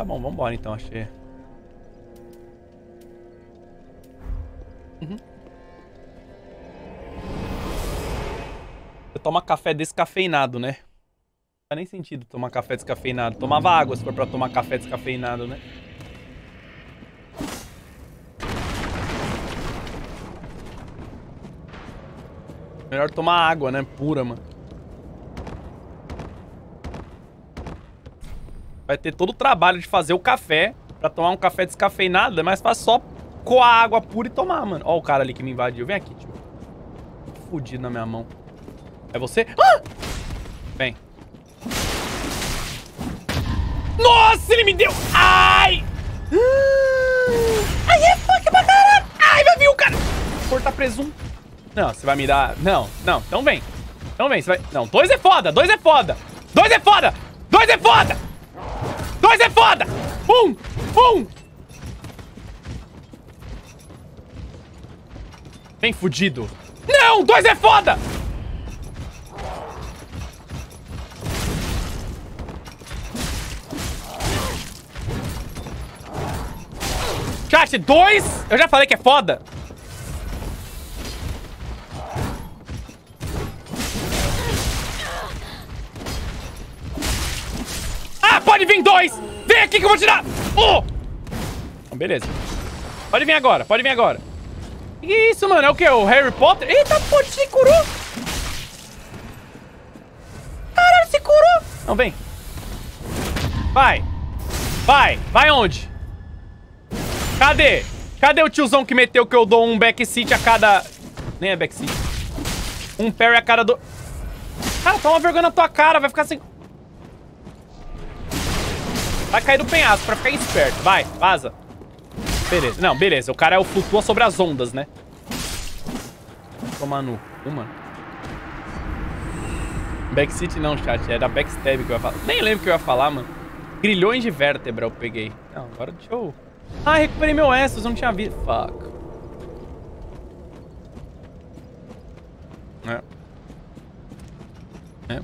Tá bom, vambora então, achei. Uhum. Você toma café descafeinado, né? Não faz nem sentido tomar café descafeinado. Tomava água se for pra tomar café descafeinado, né? Melhor tomar água, né? Pura, mano. Vai ter todo o trabalho de fazer o café pra tomar um café descafeinado. É mais fácil só coar água pura e tomar, mano. Ó o cara ali que me invadiu. Vem aqui, tio. Fudido na minha mão. É você? Ah! Vem. Nossa, ele me deu... Ai! Ai, é fuck pra caralho! Ai, vai vir o cara... Corta presunto. Não, você vai me dar... Não, não. Então vem. Então vem, você vai... Não, dois é foda, dois é foda. Dois é foda! Dois é foda! Dois é foda! Um! Um! Vem, fudido. Não, dois é foda! Chat, dois? Eu já falei que é foda. Aqui que eu vou tirar! Oh! Beleza. Pode vir agora, pode vir agora. Que isso, mano? É o que? O Harry Potter? Eita, pô, se curou! Caralho, se curou! Não, vem. Vai. Vai. Vai onde? Cadê? Cadê o tiozão que meteu que eu dou um backseat a cada... Nem é backseat. Um parry a cada do... Cara, toma vergonha na tua cara, vai ficar sem... Vai cair do penhasco pra ficar esperto. Vai, vaza. Beleza. Não, beleza. O cara é o flutua sobre as ondas, né? Tomar no cu, mano. Backseat não, chat. Era backstab que eu ia falar. Nem lembro o que eu ia falar, mano. Grilhões de vértebra eu peguei. Não, agora deixa eu... Ah, recuperei meu Estus. Eu não tinha visto. Fuck. É. É.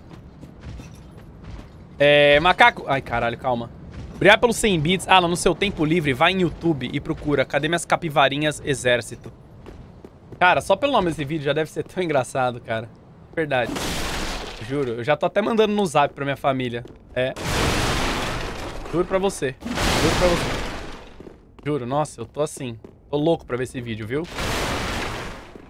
É, macaco... Ai, caralho, calma. Obrigado pelos 100 bits. Ah, no seu tempo livre, vai em YouTube e procura. Cadê minhas capivarinhas exército? Cara, só pelo nome desse vídeo já deve ser tão engraçado, cara. Verdade. Juro. Eu já tô até mandando no zap pra minha família. É. Juro pra você. Juro pra você. Juro, nossa, eu tô assim. Tô louco pra ver esse vídeo, viu?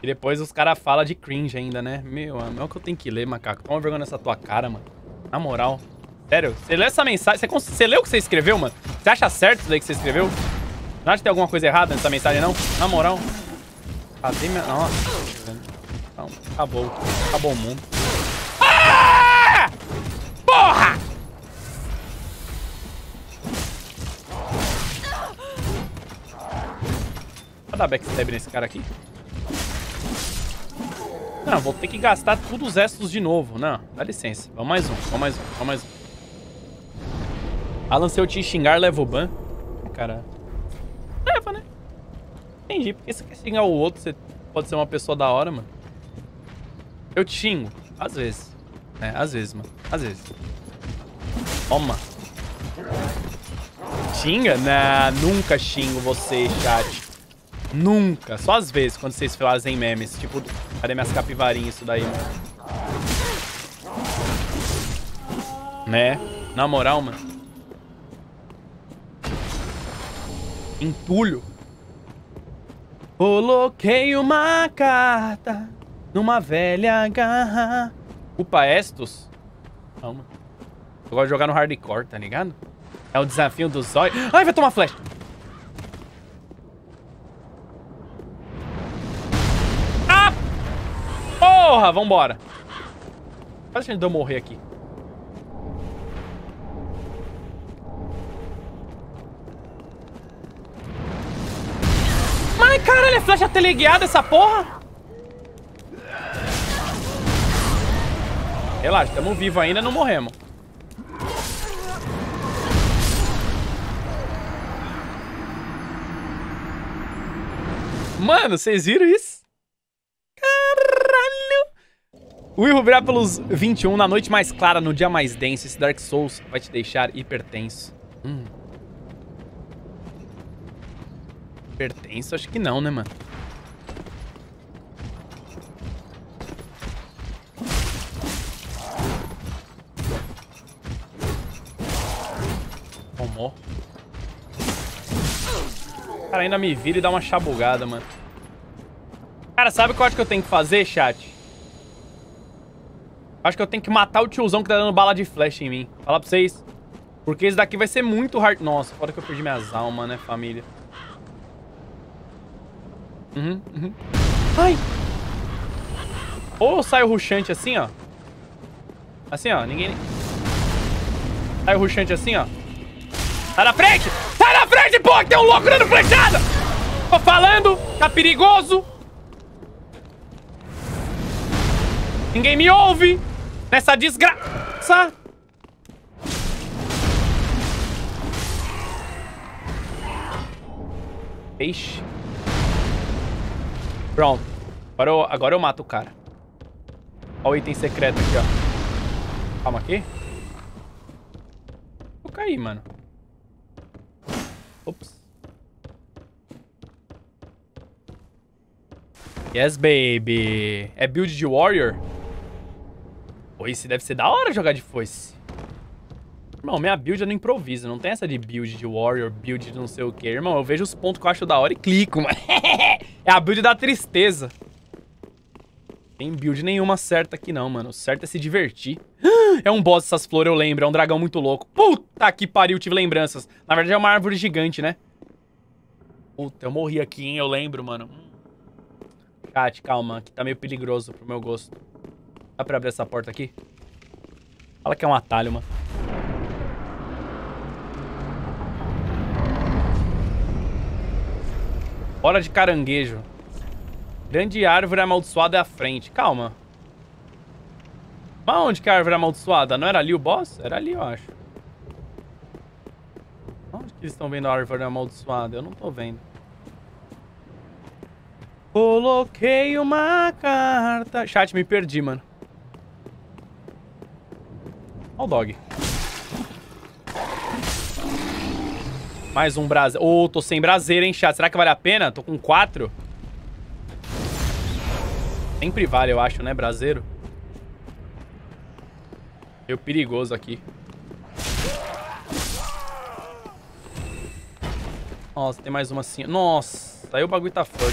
E depois os caras falam de cringe ainda, né? Meu, é o que eu tenho que ler, macaco. Toma vergonha nessa tua cara, mano. Na moral. Sério, você leu essa mensagem? Você, você leu o que você escreveu, mano? Você acha certo isso que você escreveu? Não acha que tem alguma coisa errada nessa mensagem, não? Na moral. Cadê minha... Nossa. Não, acabou. Acabou o mundo. Ah! Porra! Vou dar backstab nesse cara aqui. Não, vou ter que gastar todos os restos de novo. Não, dá licença. Vamos mais um, vamos mais um, vamos mais um. Alan, se eu te xingar, leva o ban. Cara. Leva, né? Entendi. Porque você quer xingar o outro, você pode ser uma pessoa da hora, mano. Eu te xingo. Às vezes. É, às vezes, mano. Às vezes. Toma. Xinga? Nah, nunca xingo você, chat. Nunca. Só às vezes, quando vocês fazem memes. Tipo, cadê minhas capivarinhas isso daí, mano? Né? Na moral, mano. Entulho. Coloquei uma carta numa velha garra. Upa Estus? Calma. Eu gosto de jogar no hardcore, tá ligado? É o desafio do zóio. Ai, vai tomar flash. Ah! Porra, vambora. Quase a gente deu morrer aqui. Caralho, é flecha teleguiada essa porra? Relaxa, estamos vivos ainda, não morremos. Mano, vocês viram isso? Caralho! Will virar pelos 21 na noite mais clara, no dia mais denso. Esse Dark Souls vai te deixar hipertenso. Hum. Pertence? Acho que não, né, mano? Tomou. Cara ainda me vira e dá uma chabugada, mano. Cara, sabe o que eu acho que eu tenho que fazer, chat? Acho que eu tenho que matar o tiozão que tá dando bala de flash em mim. Falar pra vocês. Porque esse daqui vai ser muito hard... Nossa, foda que eu perdi minhas almas, né, família? Uhum, uhum. Ai! Ou eu saio ruxante assim, ó. Assim, ó. Ninguém... Sai ruxante assim, ó. Sai na frente! Sai na frente, pô! Tem um louco dando flechada! Tô falando! Tá perigoso! Ninguém me ouve! Nessa desgraça! Peixe. Pronto. Agora eu, agora eu mato o cara. Olha o item secreto aqui, ó. Calma aqui. Vou cair, mano. Ops. Yes, baby. É build de warrior? Foice deve ser da hora jogar de foice. Irmão, minha build é no improviso. Não tem essa de build de warrior, build de não sei o que. Irmão, eu vejo os pontos que eu acho da hora e clico, mano. é a build da tristeza. Tem build nenhuma certa aqui não, mano. O certo é se divertir. É um boss essas flores, eu lembro. É um dragão muito louco. Puta que pariu, tive lembranças. Na verdade é uma árvore gigante, né? Puta, eu morri aqui, hein? Eu lembro, mano. Chat, calma. Aqui tá meio perigoso pro meu gosto. Dá pra abrir essa porta aqui? Fala que é um atalho, mano. Hora de caranguejo. Grande árvore amaldiçoada é a frente. Calma. Mas onde que é a árvore amaldiçoada? Não era ali o boss? Era ali, eu acho. Onde que eles estão vendo a árvore amaldiçoada? Eu não tô vendo. Coloquei uma carta... Chat, me perdi, mano. Olha o dog. Mais um braseiro. Ô, oh, tô sem braseiro, hein, chat. Será que vale a pena? Tô com quatro. Sempre vale, eu acho, né, braseiro? Meio perigoso aqui. Nossa, tem mais uma assim. Nossa, aí o bagulho tá foda.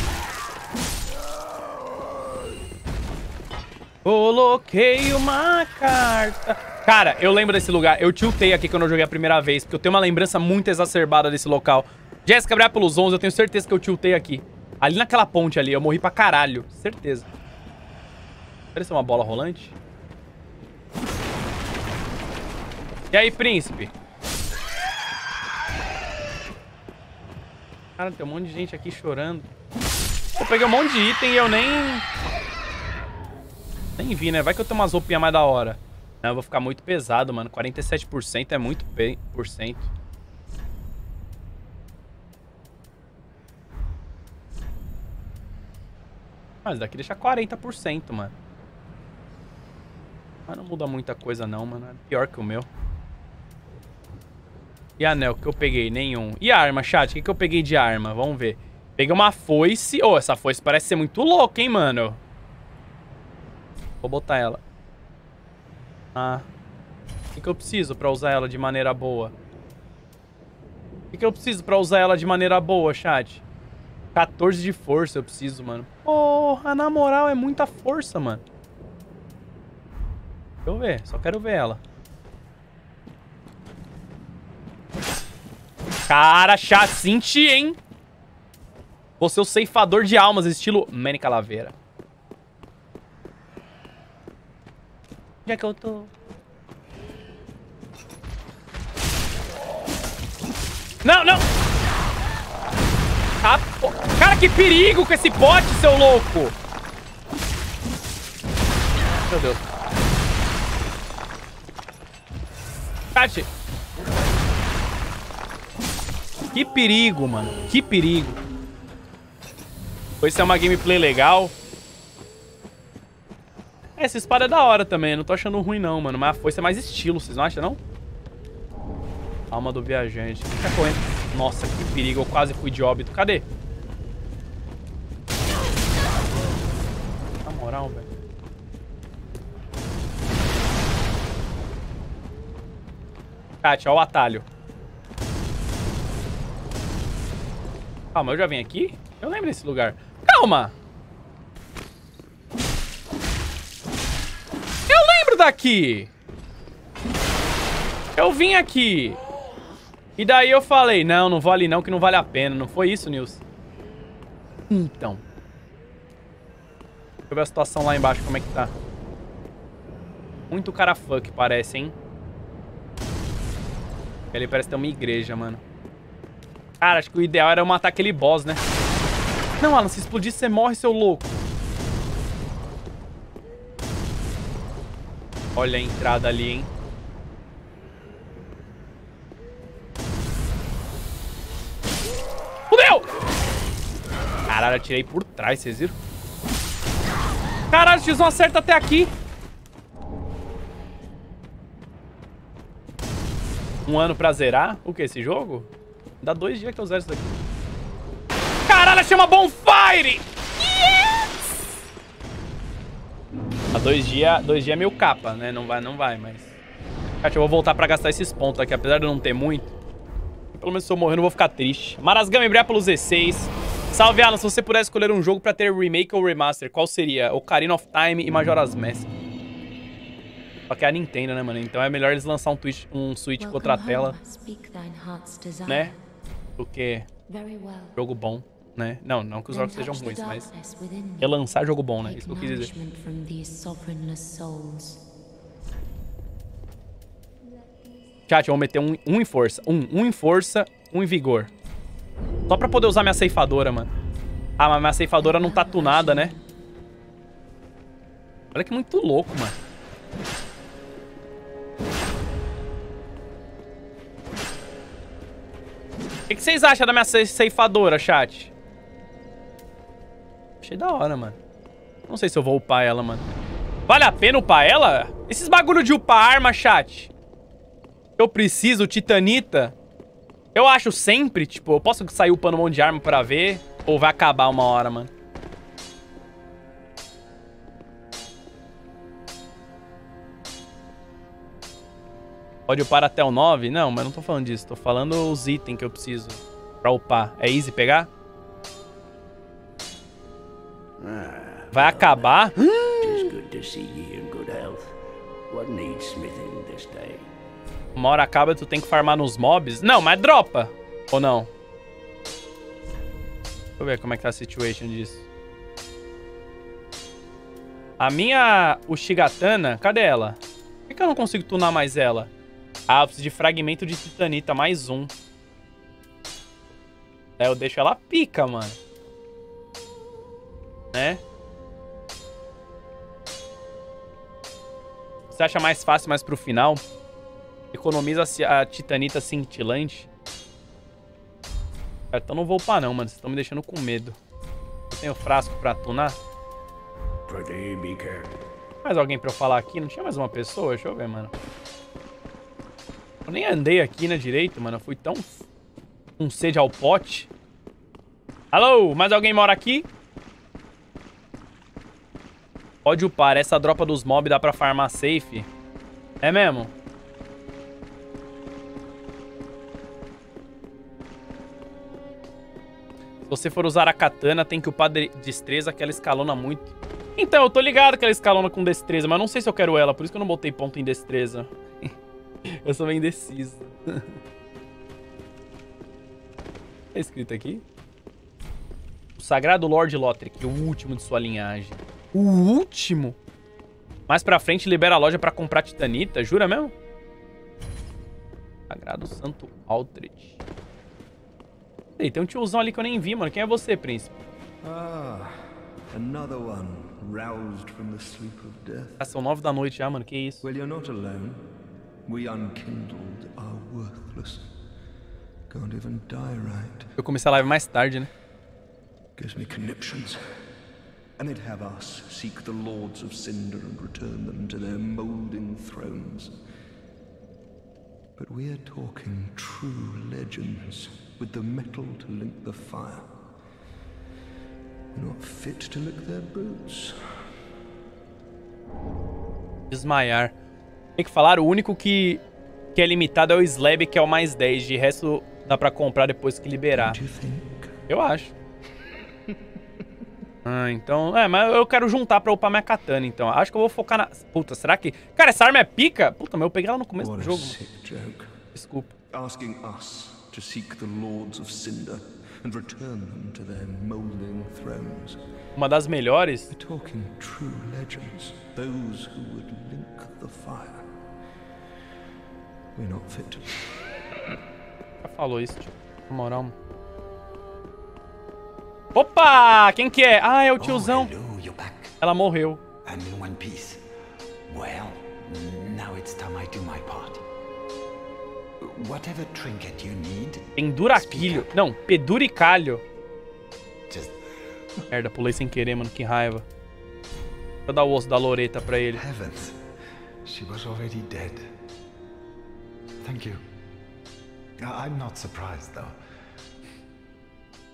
Coloquei uma carta. Cara, eu lembro desse lugar. Eu tiltei aqui quando eu joguei a primeira vez, porque eu tenho uma lembrança muito exacerbada desse local. Jéssica, abrir pelos 11, eu tenho certeza que eu tiltei aqui. Ali naquela ponte ali, eu morri pra caralho. Certeza. Parece uma bola rolante. E aí, príncipe? Cara, tem um monte de gente aqui chorando. Eu peguei um monte de item e eu nem... Nem vi, né? Vai que eu tenho umas roupinhas mais da hora. Não, eu vou ficar muito pesado, mano. 47% é muito por cento. Mas daqui deixa 40%, mano. Mas não muda muita coisa não, mano. É pior que o meu. E anel que eu peguei? Nenhum. E arma, chat? O que, que eu peguei de arma? Vamos ver. Peguei uma foice. Oh, essa foice parece ser muito louca, hein, mano? Vou botar ela. Ah. O que, que eu preciso pra usar ela de maneira boa? O que, que eu preciso pra usar ela de maneira boa, chat? 14 de força eu preciso, mano. Porra, na moral, é muita força, mano. Deixa eu ver, só quero ver ela. Cara, chat, senti, hein? Vou ser o ceifador de almas, estilo Manny Calaveira. Onde é que eu tô? Não, não! Ah, Cara, que perigo com esse pote, seu louco! Meu Deus. Cate. Que perigo, mano. Que perigo. Foi ser é uma gameplay legal. Essa espada é da hora também, eu não tô achando ruim não, mano. Mas a força é mais estilo, vocês não acham, não? Alma do viajante. Fica tá correndo. Nossa, que perigo, eu quase fui de óbito. Cadê? Na moral, velho. Kátia, ó o atalho. Calma, eu já vim aqui? Eu lembro desse lugar. Calma! Daqui! Eu vim aqui. E daí eu falei, não, não vou ali não, que não vale a pena. Não foi isso, Nils? Então. Deixa eu ver a situação lá embaixo, como é que tá. Muito cara fuck parece, hein? Ali parece ter uma igreja, mano. Cara, acho que o ideal era eu matar aquele boss, né? Não, Alan, se explodir, você morre, seu louco. Olha a entrada ali, hein? Fudeu! Caralho, atirei por trás, vocês viram? Caralho, o X não acerta até aqui. Um ano pra zerar? O que, esse jogo? Dá dois dias que eu zero isso daqui. Caralho, chama Bonfire! Yes! A dois dias dois dia é meio capa, né? Não vai, não vai, mas... Cara, eu vou voltar pra gastar esses pontos aqui, apesar de eu não ter muito. Pelo menos se eu morrer, eu não vou ficar triste. Marasgama, embrear pelo Z6. Salve, Alan. Se você pudesse escolher um jogo pra ter remake ou remaster, qual seria? Ocarina of Time e Majora's Mask. Só que é a Nintendo, né, mano? Então é melhor eles lançar um, Twitch, um Switch com outra tela. Né? Do que jogo bom, né? Não, não que os jogos sejam ruins, mas relançar jogo bom, né? Isso que eu quis dizer. Chat, eu vou meter um, um em força. Um, um em força, um em vigor. Só pra poder usar minha ceifadora, mano. Ah, mas minha ceifadora não tá tunada, né? Olha que muito louco, mano. O que, que, vocês acham da minha ceifadora, chat? Achei da hora, mano. Não sei se eu vou upar ela, mano. Vale a pena upar ela? Esses bagulho de upar arma, chat. Eu preciso, titanita. Eu acho sempre, tipo, eu posso sair upando um monte de arma pra ver. Ou vai acabar uma hora, mano. Pode upar até o 9? Não, mas não tô falando disso. Tô falando os itens que eu preciso pra upar. É easy pegar? Vai acabar? Uma hora acaba e tu tem que farmar nos mobs? Não, mas dropa. Ou não? Deixa eu ver como é que tá a situation disso. A minha Ushigatana, cadê ela? Por que, que eu não consigo tunar mais ela? Ah, eu preciso de fragmento de titanita, mais um. É, eu deixo ela pica, mano. Né? Você acha mais fácil mais pro final? Economiza a titanita cintilante. Então não vou upar não, mano. Vocês estão me deixando com medo. Eu tenho frasco pra tunar. Mais alguém pra eu falar aqui? Não tinha mais uma pessoa? Deixa eu ver, mano. Eu nem andei aqui na direita, mano. Eu fui tão com sede ao pote. Alô, mais alguém mora aqui? Pode upar. Essa dropa dos mobs dá pra farmar safe. É mesmo? Se você for usar a katana, tem que upar de destreza, que ela escalona muito. Então, eu tô ligado que ela escalona com destreza, mas não sei se eu quero ela, por isso que eu não botei ponto em destreza. Eu sou bem indeciso. Tá escrito aqui? O Sagrado Lord Lothric, o último de sua linhagem. O último? Mais pra frente libera a loja pra comprar titanita, jura mesmo? Sagrado Santo Aldrich. Ei, tem um tiozão ali que eu nem vi, mano. Quem é você, príncipe? Ah, another one roused from the sleep of death. Ah, são nove da noite já, mano. Que isso? Well, you're not alone. We unkindled are worthless. Can't even die right. Eu comecei a live mais tarde, né? Gives me conniptions. And they'd have us seek the lords of Cinder and return them to their molding thrones. But we're talking true legends with the metal to link the fire. We're not fit to lick their boots. Desmaiar. Tem que falar, o único que, que é limitado é o Slab, que é o mais 10. De resto, dá pra comprar depois que liberar. Eu acho. Ah, então... É, mas eu quero juntar pra upar minha katana, então. Acho que eu vou focar na... Puta, será que... Cara, essa arma é pica? Puta, mas eu peguei ela no começo do jogo. Desculpa. Asking us to seek the lords of Cinder and return them to their molding thrones. Uma das melhores. We're talking true legends, those who would link the fire. We're not fit to... Já falou isso, tio. Na moral. Opa! Quem que é? Ah, é o tiozão. Oh, hello. Ela morreu. I'm in one piece. Well, now it's time I do my part. Whatever trinket you need, Penduracilho. Não, peduricalho. just Merda, pulei sem querer, mano. Que raiva. Deixa eu dar o osso da Loreta pra ele. heavens. She was already dead. Thank you. I'm not surprised, though.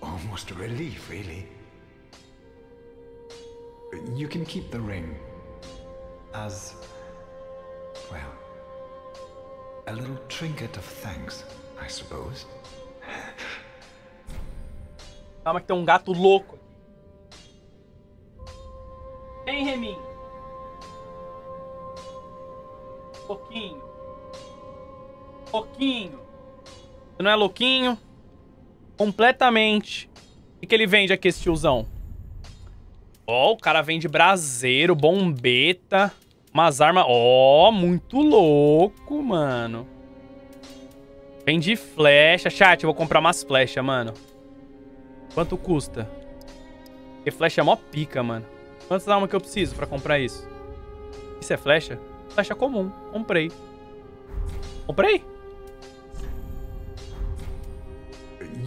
Almost a relief, really. You can keep the ring as, well, a little trinket of thanks, I suppose. Calma que tem um gato louco. Hein, Remin? Pouquinho. Pouquinho. Você não é louquinho? Completamente. O que, ele vende aqui, esse tiozão? Ó, o cara vende braseiro, bombeta, umas armas... Ó, muito louco, mano. Vende flecha. Chat, eu vou comprar umas flechas, mano. Quanto custa? Porque flecha é mó pica, mano. Quantas armas que eu preciso pra comprar isso? Isso é flecha? Flecha comum. Comprei. Comprei?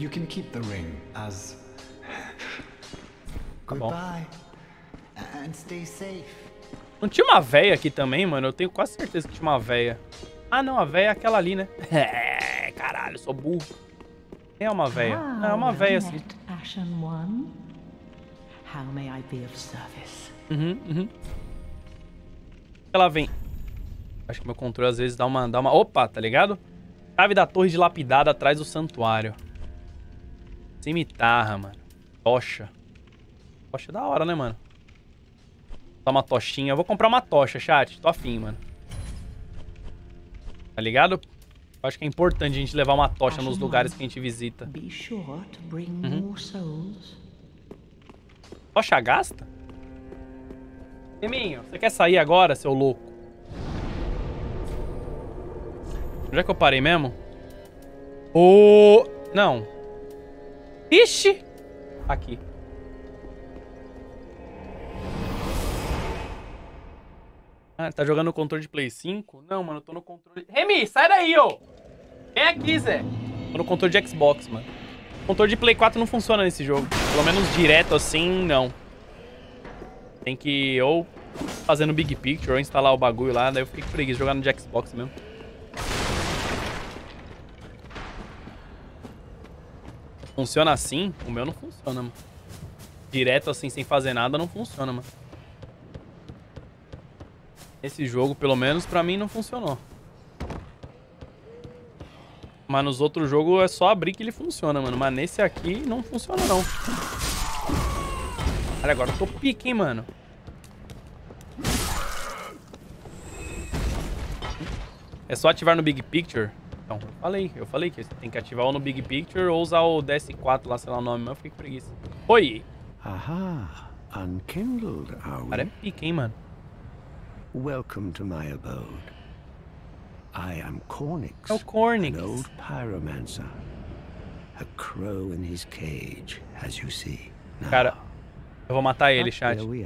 You can keep the ring as. bom. Goodbye. And stay safe. Não tinha uma véia aqui também, mano? Eu tenho quase certeza que tinha uma véia. Ah, não. A véia é aquela ali, né? É, caralho. Sou burro. Quem é uma véia? Não, é uma véia assim. met, Ashen One. How may I be of service? Uhum, uhum. Ela vem. Acho que meu controle às vezes dá uma, dá uma... Opa, tá ligado? Chave da torre dilapidada atrás do santuário. Cimitarra, mano. Tocha. Tocha é da hora, né, mano? Dá uma tochinha. Eu vou comprar uma tocha, chat. Tô afim, mano. Tá ligado? Eu acho que é importante a gente levar uma tocha nos lugares que a gente visita. Be sure to bring more souls. Tocha gasta? Eminho, você quer sair agora, seu louco? Onde é que eu parei mesmo? Ô... Não. Ixi! Aqui. Ah, tá jogando no controle de Play 5? Não, mano, eu tô no controle... Remy, sai daí, ô! Vem aqui, Zé. Tô no controle de Xbox, mano. O controle de Play 4 não funciona nesse jogo. Pelo menos direto assim, não. Tem que ou fazer no Big Picture ou instalar o bagulho lá. Daí eu fiquei com preguiça jogar no de Xbox mesmo. Funciona assim? O meu não funciona, mano. Direto assim, sem fazer nada, não funciona, mano. Esse jogo, pelo menos, pra mim não funcionou. Mas nos outros jogos é só abrir que ele funciona, mano. Mas nesse aqui não funciona, não. Olha, agora eu tô pique, hein, mano. É só ativar no Big Picture? Então, falei. Eu falei que você tem que ativar ou no Big Picture ou usar o DS4 lá, sei lá o nome. Mas eu fiquei com preguiça. Oi! Aha, unkindled, are Cara, é we? pique, hein, mano. Welcome to my abode. I am Cornix, É o Cornix. an old pyromancer. A crow in his cage, as you see. Now, Cara, eu vou matar ele, chat. We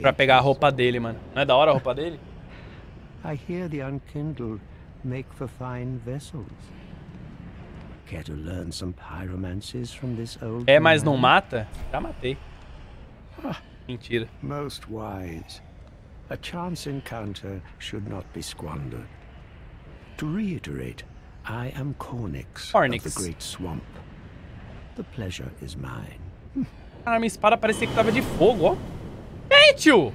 Pra pegar a roupa dele, mano. Não é da hora a roupa dele? I hear the unkindled make for fine vessels. Care to learn some pyromancies from this old É, mas não mata? Já matei. Ah, Mentira. Most wise. A chance encounter should not be squandered. To reiterate, I am Cornix, Cornix. of the Great Swamp. The pleasure is mine. Cara, minha espada parecia que tava de fogo, ó. Ei, tio!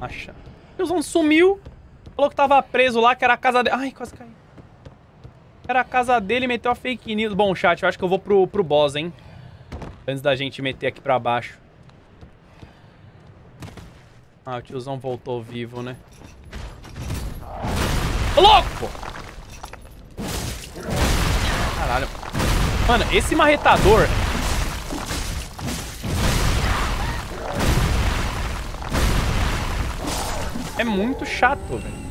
Acha. Tiozão sumiu. Falou que tava preso lá, que era a casa dele. Ai, quase caí. Era a casa dele e meteu a fake news. Bom, chat, eu acho que eu vou pro, pro boss, hein? Antes da gente meter aqui pra baixo. Ah, o tiozão voltou vivo, né? Ô, louco! Caralho. Mano, esse marretador... É muito chato, velho.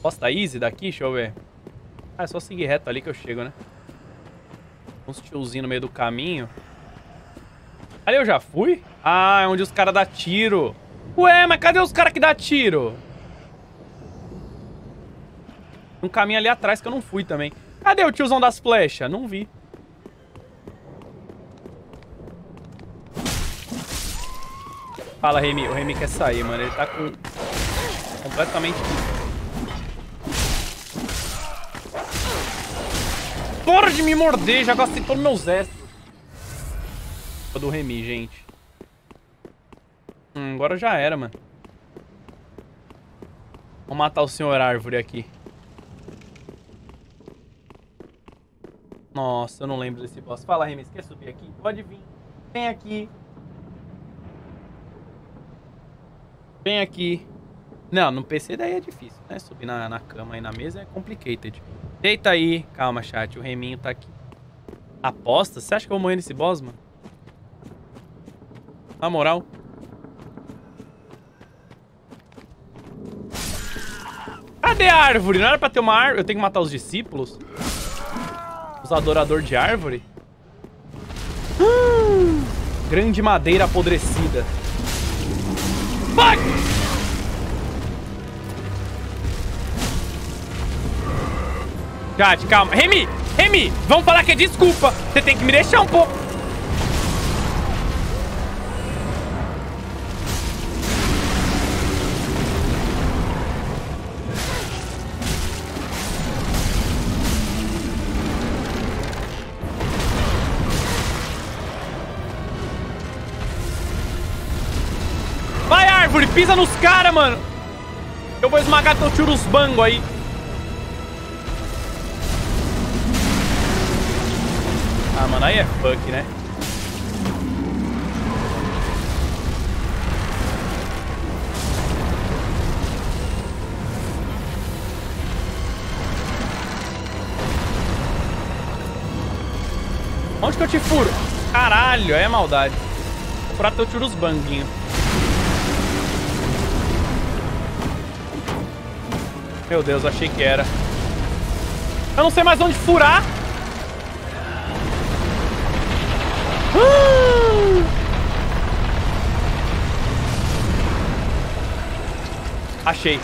Posso easy daqui? Deixa eu ver. Ah, é só seguir reto ali que eu chego, né? Uns tiozinhos no meio do caminho. Ali eu já fui? Ah, é onde os caras dão tiro. Ué, mas cadê os caras que dão tiro? Um caminho ali atrás que eu não fui também. Cadê o tiozão das flechas? Não vi. Fala, Remy. O Remy quer sair, mano. Ele tá com... Completamente... Para de me morder. Já gastei todo meus extras. Do Remy, gente. Hum, agora já era, mano. Vou matar o senhor árvore aqui. Nossa, eu não lembro desse boss. Fala, Remy, quer subir aqui? Pode vir. Vem aqui. Vem aqui. Não, no PC daí é difícil, né? Subir na, na cama e na mesa é complicated. Deita aí. Calma, chat. O reminho tá aqui. Aposta? Você acha que eu vou morrer nesse boss, mano? Na moral. Cadê a árvore? Não era pra ter uma árvore? Eu tenho que matar os discípulos? Os adoradores de árvore? Hum, grande madeira apodrecida. Fuck! Chat, calma. Remy! Remy! Vamos falar que é desculpa. Você tem que me deixar um pouco. Pisa nos caras, mano! Eu vou esmagar teu churusbango aí. Ah, mano, aí é fuck, né? Onde que eu te furo? Caralho, é maldade. Vou furar teu churusbanguinho. Meu Deus, achei que era. Eu não sei mais onde furar. Ah! Achei.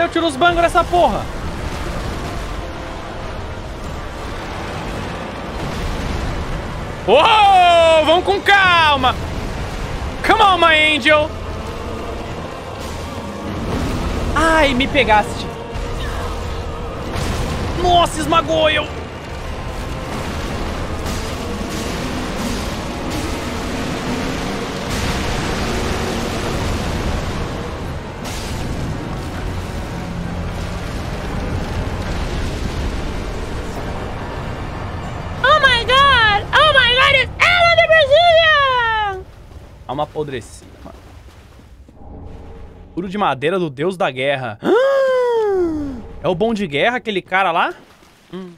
Cadê o tiro os bangos nessa porra? Uou! Vamos com calma! Come on, my angel! Ai, me pegaste. Nossa, esmagou eu! De madeira do deus da guerra. É o bom de guerra, aquele cara lá? Hum.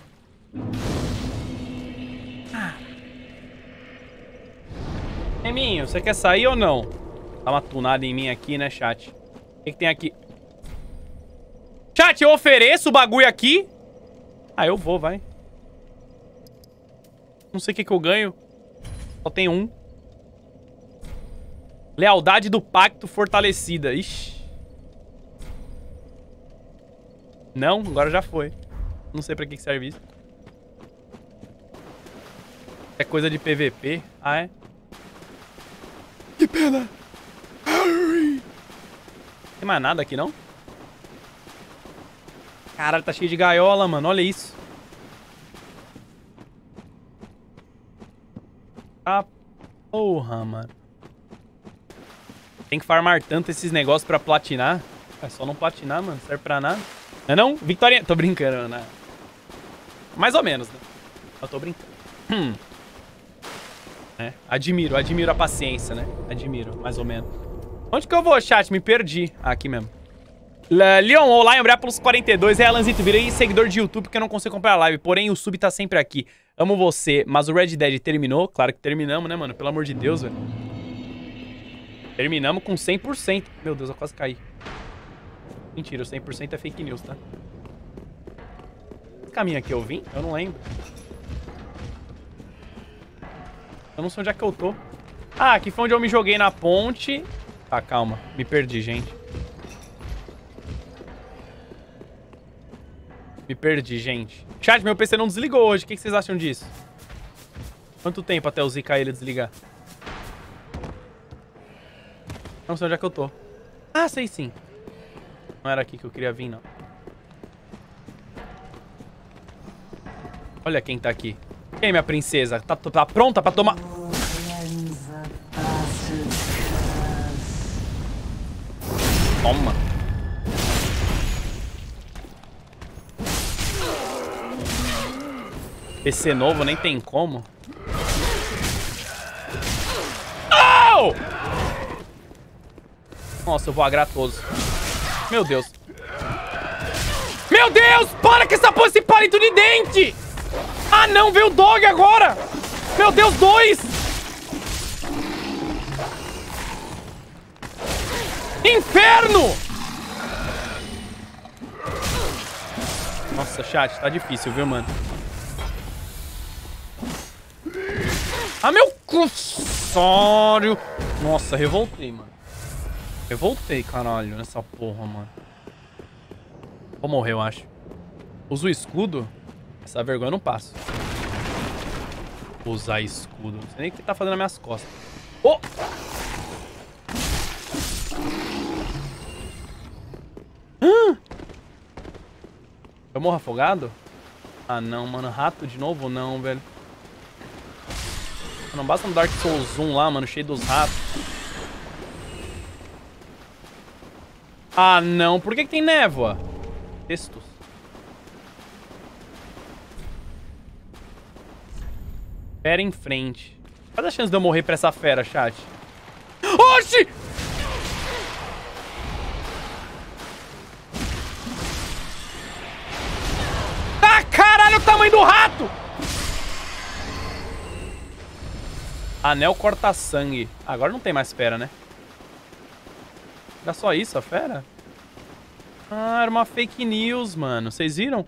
Eminho, você quer sair ou não? Dá uma tunada em mim aqui, né, chat? O que, que tem aqui? Chat, eu ofereço o bagulho aqui? Ah, eu vou, vai. Não sei o que, que eu ganho. Só tem um. Lealdade do pacto fortalecida. Ixi. Não, agora já foi. Não sei pra que, que serve isso. É coisa de PVP. Ah, é? Que pena. Tem mais nada aqui, não? Caralho, tá cheio de gaiola, mano. Olha isso. Ah, porra, mano. Tem que farmar tanto esses negócios pra platinar. É só não platinar, mano. Serve pra nada. Não é não? Vitória... Tô brincando, né? Mais ou menos, né? Eu tô brincando. Hum. É, admiro, admiro a paciência, né? Admiro, mais ou menos. Onde que eu vou, chat? Me perdi. Ah, aqui mesmo. Leon, olá, Embraer pelos 42. É, Alanzito, virei seguidor de YouTube porque eu não consigo comprar live. Porém, o sub tá sempre aqui. Amo você, mas o Red Dead terminou? Claro que terminamos, né, mano? Pelo amor de Deus, velho. Terminamos com 100%. Meu Deus, eu quase caí. Mentira, o 100% é fake news, tá? Que caminho aqui eu vim? Eu não lembro. Eu não sei onde é que eu tô. Ah, aqui foi onde eu me joguei na ponte. Tá, calma. Me perdi, gente. Me perdi, gente. Chat, meu PC não desligou hoje. O que vocês acham disso? Quanto tempo até o zicar ele desligar? Não sei onde é que eu tô. Ah, sei sim. Não era aqui que eu queria vir, não. Olha quem tá aqui. Quem, minha princesa? Tá, tá pronta pra tomar... Toma. PC novo, nem tem como. Oh! Nossa, eu vou agrar todos. Meu Deus. Meu Deus! Para com essa porra, esse palito de dente! Ah, não! Veio o dog agora! Meu Deus, dois! Inferno! Nossa, chat, tá difícil, viu, mano? Ah, meu cursório! Nossa, revoltei, mano. Revoltei, caralho, nessa porra, mano. Vou morrer, eu acho. Uso o escudo. Essa vergonha eu não passo. Usar escudo. Não sei nem o que tá fazendo nas minhas costas. Oh! Eu morro afogado? Ah, não, mano. Rato de novo? Não, velho. Não basta um Dark Souls 1 lá, mano, cheio dos ratos. Ah, não. Por que, que tem névoa? Textos. Fera em frente. Qual a chance de eu morrer pra essa fera, chat? Oxi! Ah, caralho, o tamanho do rato! Anel corta sangue. Agora não tem mais fera, né? Era só isso, a fera? Ah, era uma fake news, mano. Vocês viram?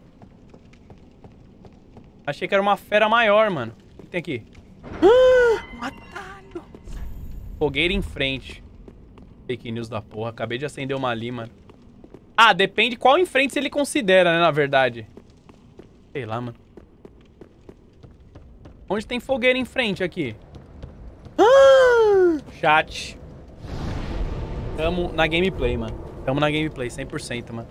Achei que era uma fera maior, mano. O que tem aqui? Ah, um atalho. Fogueira em frente. Fake news da porra. Acabei de acender uma ali, mano. Ah, depende qual em frente ele considera, né, na verdade. Sei lá, mano. Onde tem fogueira em frente aqui? Ah, chat. Tamo na gameplay, mano. Tamo na gameplay, 100%, mano.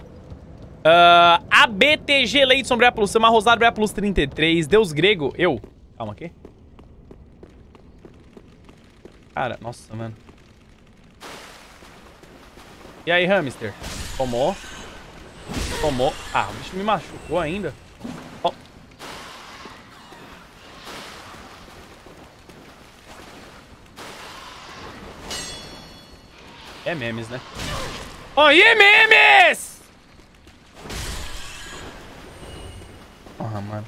Uh, ABTG Leite Sombria Plus, Sama Rosado Brea Plus 33, Deus Grego, eu. Calma aqui. Cara, nossa, mano. E aí, hamster? Tomou. Tomou. Ah, o bicho me machucou ainda. É memes, né? E é memes! Porra, mano.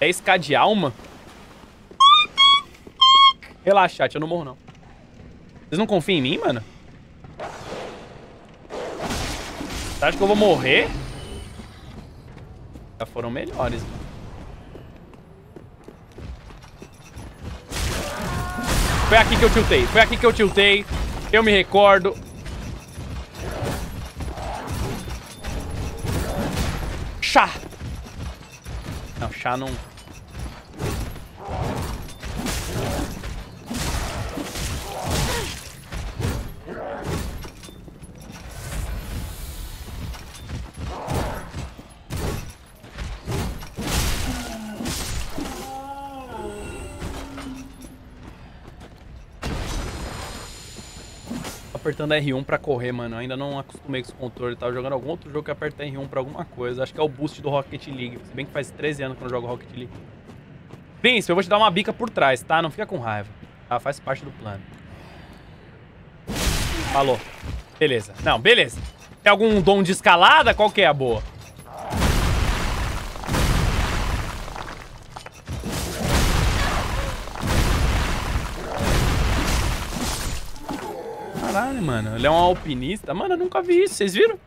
10k de alma? Relaxa, chat, eu não morro, não. Vocês não confiam em mim, mano? Você acha que eu vou morrer? Já foram melhores, mano. Foi aqui que eu tiltei. Foi aqui que eu tiltei. Eu me recordo. Chá. Não, chá não... apertando R1 pra correr, mano. Eu ainda não acostumei com esse controle. Tava jogando algum outro jogo que aperta R1 pra alguma coisa. Acho que é o boost do Rocket League. Se bem que faz 13 anos que eu não jogo Rocket League. Príncipe, eu vou te dar uma bica por trás, tá? Não fica com raiva. Tá? Faz parte do plano. Falou. Beleza. Não, beleza. Tem algum dom de escalada? Qual que é a boa? Mano. Ele é um alpinista. Mano, eu nunca vi isso. Vocês viram?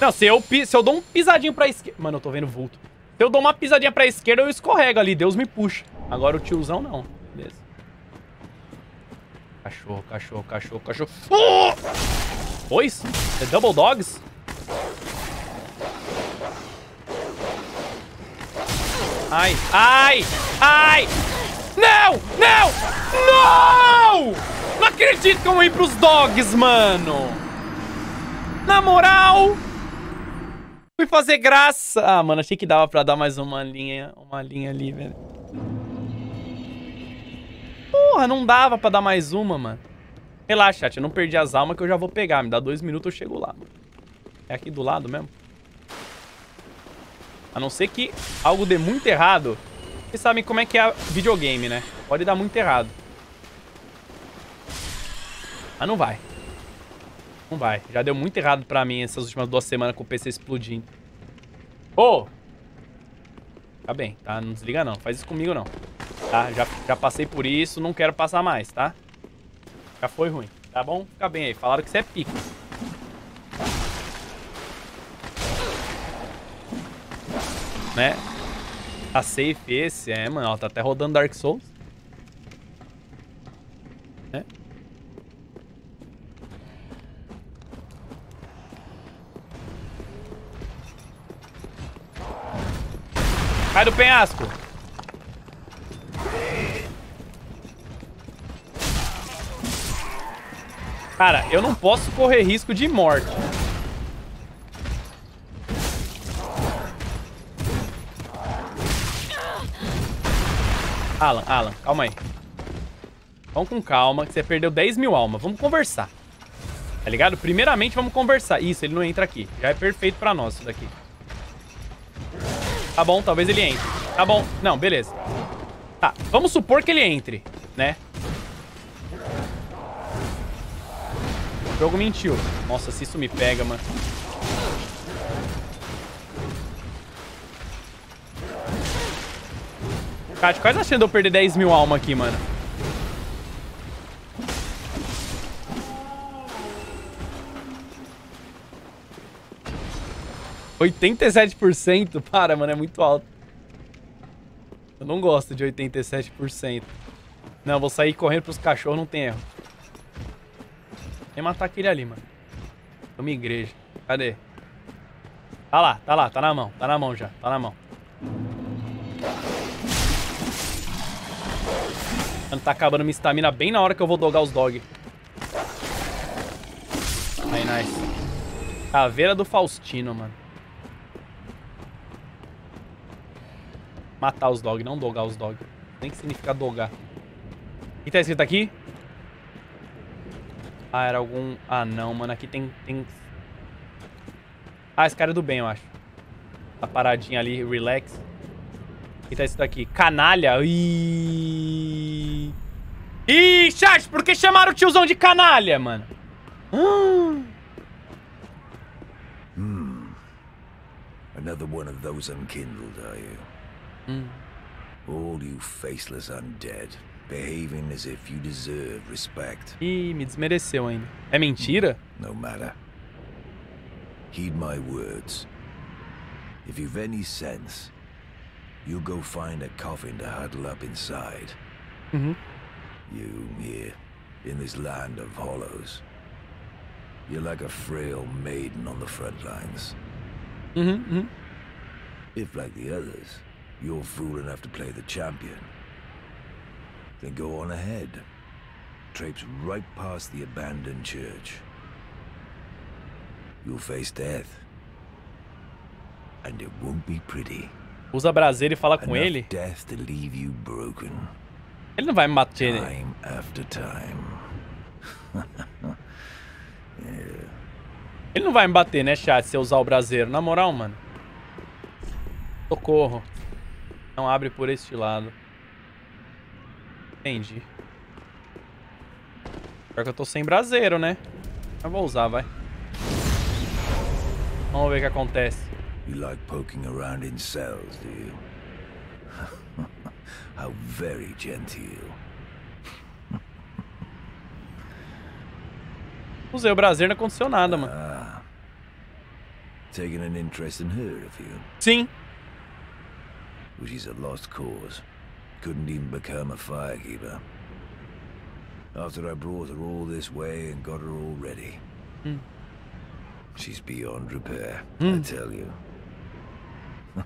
Não, se eu, se eu dou um pisadinho pra esquerda... Mano, eu tô vendo vulto. Se eu dou uma pisadinha pra esquerda, eu escorrego ali. Deus me puxa. Agora o tiozão, não. Beleza. Cachorro, cachorro, cachorro, cachorro. Oh! Dois? É double dogs? Ai, ai, ai! Não! Não! Não! Não acredito que eu vou ir pros dogs, mano! Na moral! Fui fazer graça. Ah, mano, achei que dava pra dar mais uma linha, uma linha ali, velho. Porra, não dava pra dar mais uma, mano. Relaxa, chat, eu não perdi as almas que eu já vou pegar. Me dá dois minutos eu chego lá. mano. É aqui do lado mesmo? A não ser que algo dê muito errado. Vocês sabem como é que é videogame, né? Pode dar muito errado. Mas não vai. Não vai. Já deu muito errado pra mim essas últimas duas semanas com o PC explodindo. Ô! Tá bem, tá? Não desliga não. Faz isso comigo não. Tá? Já, já passei por isso, não quero passar mais, tá? Já foi ruim. Tá bom? Fica bem aí. Falaram que você é pico. Né? Tá safe esse, é, mano. Ó, tá até rodando Dark Souls. Sai do penhasco. Cara, eu não posso correr risco de morte. Alan, Alan, calma aí. Vamos com calma, que você perdeu 10 mil almas. Vamos conversar. Tá ligado? Primeiramente, vamos conversar. Isso, ele não entra aqui. Já é perfeito pra nós isso daqui. Tá bom, talvez ele entre. Tá bom. Não, beleza. Tá, vamos supor que ele entre, né? O jogo mentiu. Nossa, se isso me pega, mano. As chances de eu perder 10 mil alma aqui, mano? Oitenta e sete por cento? Para, mano, é muito alto. Eu não gosto de 87%. Não, vou sair correndo pros cachorros, não tem erro. Tem matar aquele ali, mano. Uma igreja. Cadê? Tá lá, tá lá, tá na mão. Tá na mão já, tá na mão. Mano, tá acabando minha estamina bem na hora que eu vou dogar os dog. Aí, nice. Caveira do Faustino, mano. Matar os dog, não dogar os dog. Nem que significa dogar. O que tá escrito aqui? Ah, era algum... Ah, não, mano. Aqui tem... tem... Ah, esse cara é do bem, eu acho. Tá paradinho ali, relax. O que tá escrito aqui? Canalha. Ih... Ih, chat, por que chamaram o tiozão de canalha, mano? Ah. Another one of those unkindled, are you? Mm. All you faceless undead, behaving as if you deserve respect. Ih, me desmereceu ainda. É mentira? No matter. Heed my words. If you've any sense, you go find a coffin to huddle up inside. Uhum. You here, in this land of hollows. You're like a frail maiden on the front lines. Uhum, uhum. If, like the others, you're fool enough to play the champion, then go on ahead. Traipse right past the abandoned church. You'll face death. And it won't be pretty. Usa a braseira e fala com Enough ele. death to leave you broken. Ele não vai me bater. né? Time after time. Ele não vai me bater, né, chat, se eu usar o braseiro. Na moral, mano. Socorro. Não abre por este lado. Entendi. Pior que eu tô sem braseiro, né? Mas vou usar, vai. Vamos ver o que acontece. You like poking around in cells, do you? How very genteel. Usei o braseiro não aconteceu nada, mano. Taking an interest in her, have you? Sim. Well, she's a lost cause. Couldn't even become a firekeeper. After I brought her all this way and got her all ready. She's beyond repair, I tell you.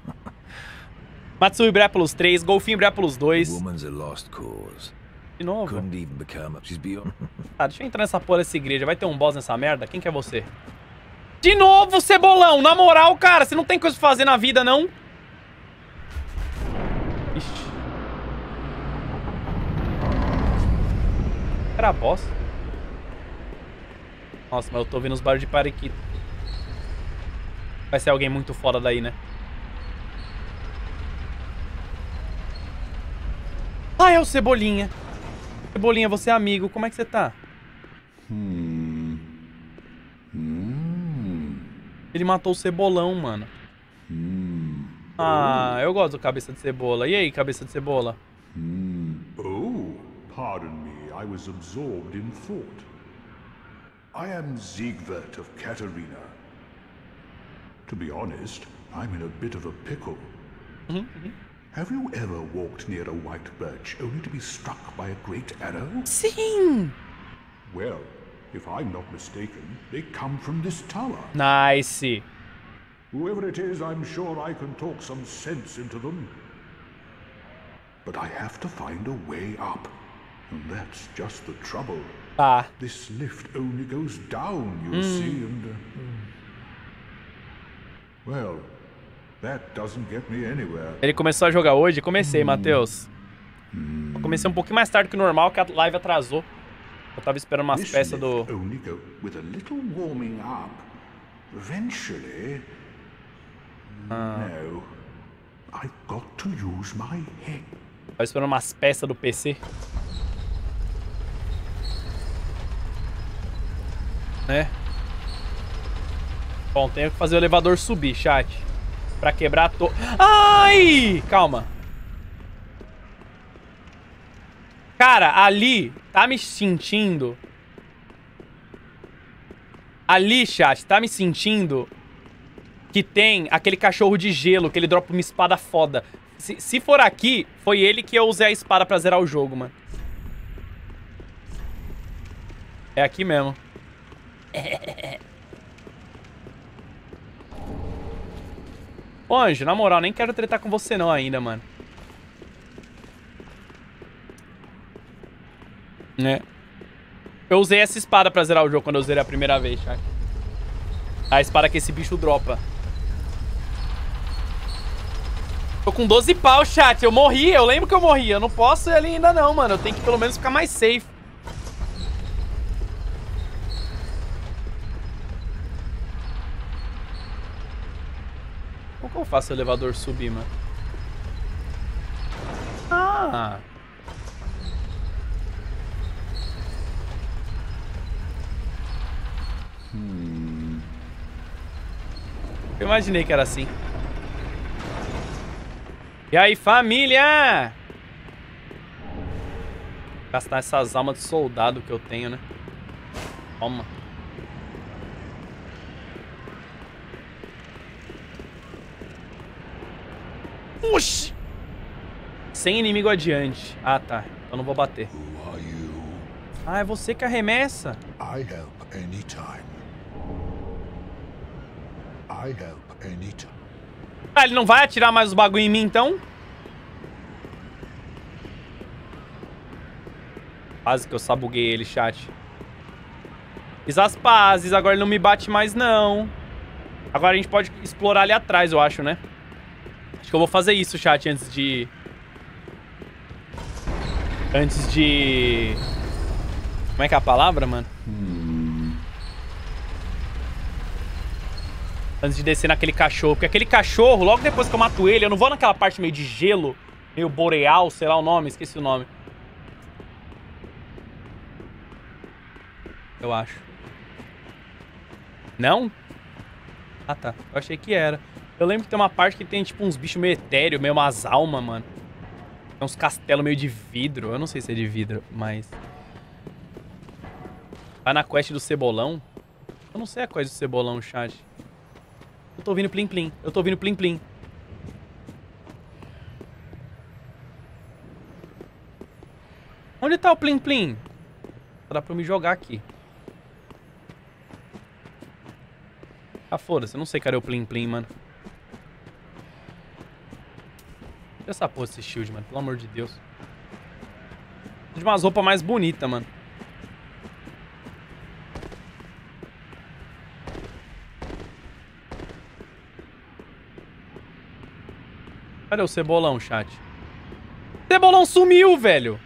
Matsui Brépolis 3, Golfinho Brépolis 2. Woman's a lost cause. De novo. Couldn't even become a... She's beyond... Ah, deixa eu entrar nessa porra dessa igreja. Vai ter um boss nessa merda? Quem que é você? De novo, Cebolão! Na moral, cara, você não tem coisa pra fazer na vida, não? Era boss? Nossa, mas eu tô ouvindo os barulhos de periquito. Vai ser alguém muito foda daí, né? Ah, é o Cebolinha. Cebolinha, você é amigo. Como é que você tá? Ele matou o Cebolão, mano. Ah, eu gosto do Cabeça de Cebola. E aí, Cabeça de Cebola? Oh, pardon me, I was absorbed in thought. I am Siegwart of Katarina. To be honest, I'm in a bit of a pickle. Mm-hmm, mm-hmm. Have you ever walked near a white birch only to be struck by a great arrow? Sing! Well, if I'm not mistaken, they come from this tower. Nice. Whoever it is, I'm sure I can talk some sense into them. But I have to find a way up. And that's just the trouble. Tá. This lift only goes down, you see, and. Uh, well, that doesn't get me anywhere. Ele começou a jogar hoje? Comecei, Matheus. Eu comecei um pouquinho mais tarde que o normal, que a live atrasou. Eu tava esperando umas This peças do... only go with a little warming up. Eventually. No. I've got to use my head. Tava esperando umas peças do PC. Né? Bom, tenho que fazer o elevador subir, chat. Pra quebrar to... Ai! Calma. Cara, ali tá me sentindo... Ali, chat, tá me sentindo que tem aquele cachorro de gelo que ele dropa uma espada foda. Se, se for aqui, foi ele que eu usei a espada pra zerar o jogo, mano. É aqui mesmo. Ô, Anjo, na moral, nem quero tretar com você não ainda, mano. Né? Eu usei essa espada pra zerar o jogo quando eu zerei a primeira vez, chat. A espada que esse bicho dropa. Tô com 12 pau, chat. Eu morri, eu lembro que eu morri. Eu não posso ir ali ainda não, mano. Eu tenho que pelo menos ficar mais safe. Como que eu faço o elevador subir, mano? Ah! Eu imaginei que era assim. E aí, família? Gastar essas almas de soldado que eu tenho, né? Toma. Oxi! Sem inimigo adiante. Ah, tá. Eu não vou bater. Ah, é você que arremessa. I help anytime. I help anytime. Ah, ele não vai atirar mais os bagulho em mim, então? Quase que eu sabuguei ele, chat. Fiz as pazes, agora ele não me bate mais, não. Agora a gente pode explorar ali atrás, eu acho, né? Acho que eu vou fazer isso, chat, antes de... Antes de... Como é que é a palavra, mano? Antes de descer naquele cachorro. Porque aquele cachorro, logo depois que eu mato ele, eu não vou naquela parte meio de gelo, meio boreal, sei lá o nome, esqueci o nome. Eu acho. Não? Ah, tá. Eu achei que era. Eu lembro que tem uma parte que tem, tipo, uns bichos meio etéreo, meio umas almas, mano. Tem uns castelos meio de vidro. Eu não sei se é de vidro, mas... Vai na quest do Cebolão. Eu não sei a quest do Cebolão, chat. Eu tô ouvindo plim plim. Eu tô ouvindo plim plim. Onde tá o plim plim? Dá pra eu me jogar aqui. Ah, foda-se. Eu não sei cadê o plim plim, mano. Essa porra desse shield, mano. Pelo amor de Deus. De umas roupas mais bonitas, mano. Cadê o cebolão, chat? Cebolão sumiu, velho!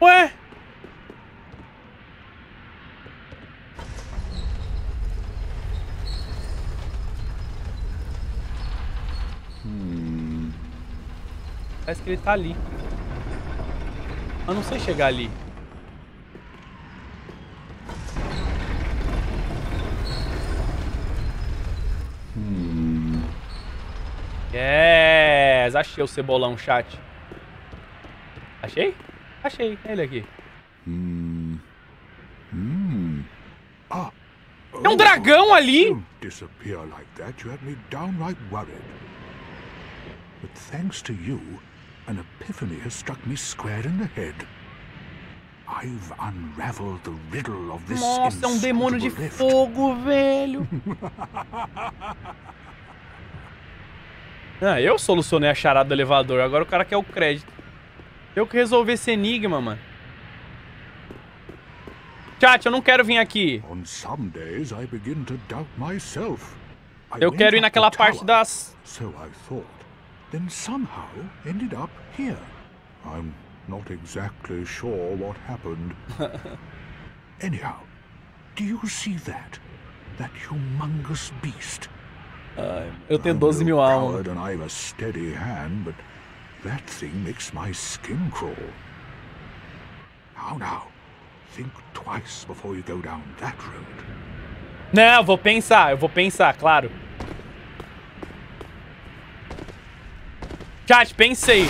Ué? Que ele tá ali. Eu não sei chegar ali. Hum. Yes! Achei o cebolão, chat. Achei? Achei. É ele aqui. Hmm. Hmm. Ah. É um dragão ali! Don't disappear like that. You had me downright worried. But thanks to you, an epiphany has struck me square in the head. I've unraveled the riddle of this Nossa, é um demônio de rift. fogo, velho. ah, eu solucionei a charada do elevador. Agora o cara quer o crédito. Eu que resolvi esse enigma, mano. Chat, eu não quero vir aqui. On some days I begin to doubt myself. I Eu quero ir naquela parte das... So I thought. Then somehow ended up here. I'm not exactly sure what happened. Anyhow, do you see that? That humongous beast? Eu tenho I'm 12 mil no almas. coward and I've a steady hand, but that thing makes my skin crawl. How now? Think twice before you go down that road. Não, vou pensar, eu vou pensar, claro. Chat, pensei.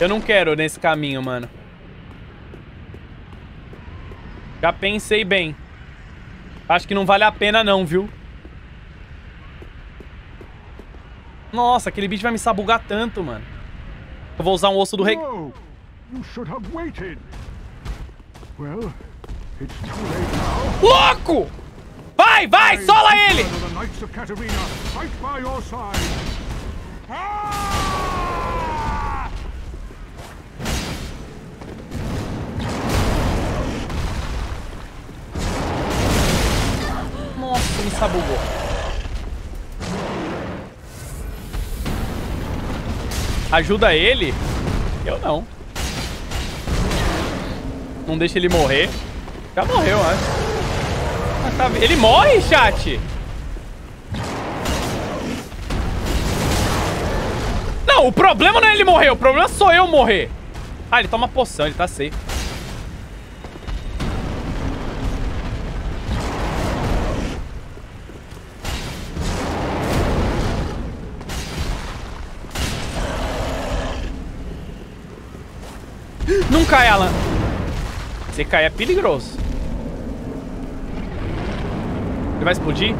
Eu não quero nesse caminho, mano. Já pensei bem. Acho que não vale a pena não, viu? Nossa, aquele bicho vai me sabugar tanto, mano. Eu vou usar um osso do rei... No! Well. Louco! Vai, vai, sola ele! Nossa, me sabugou. Ajuda ele? Eu não. Não deixa ele morrer. Já morreu, acho. Ah, tá- Ele morre, chat? Não, o problema não é ele morrer. O problema sou eu morrer. Ah, ele toma poção. Ele tá safe. Não cai, Alan. Se cair é peligroso. Ele vai explodir?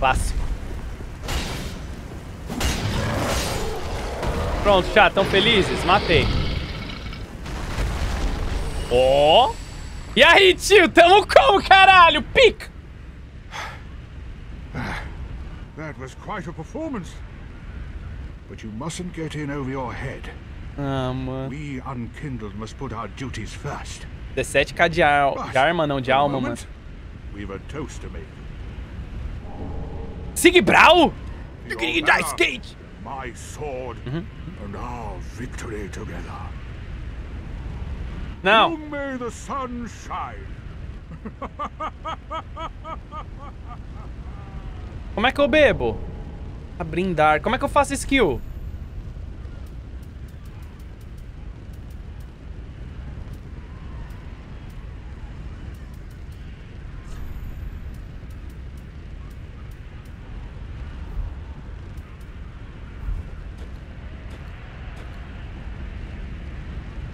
Clássico. Pronto, chat, tão felizes? Matei. Ó. E aí, tio? Tamo como, caralho? Pica! That was quite a performance. But you mustn't get in over your head. Ah, mano. We unkindled must put our duties first. 17k de, ar de arma, não, de alma, mano. We've a toast to make. You skate! My sword and our victory together. Não. Long may the sun shine. Como é que eu bebo? A brindar. Como é que eu faço skill?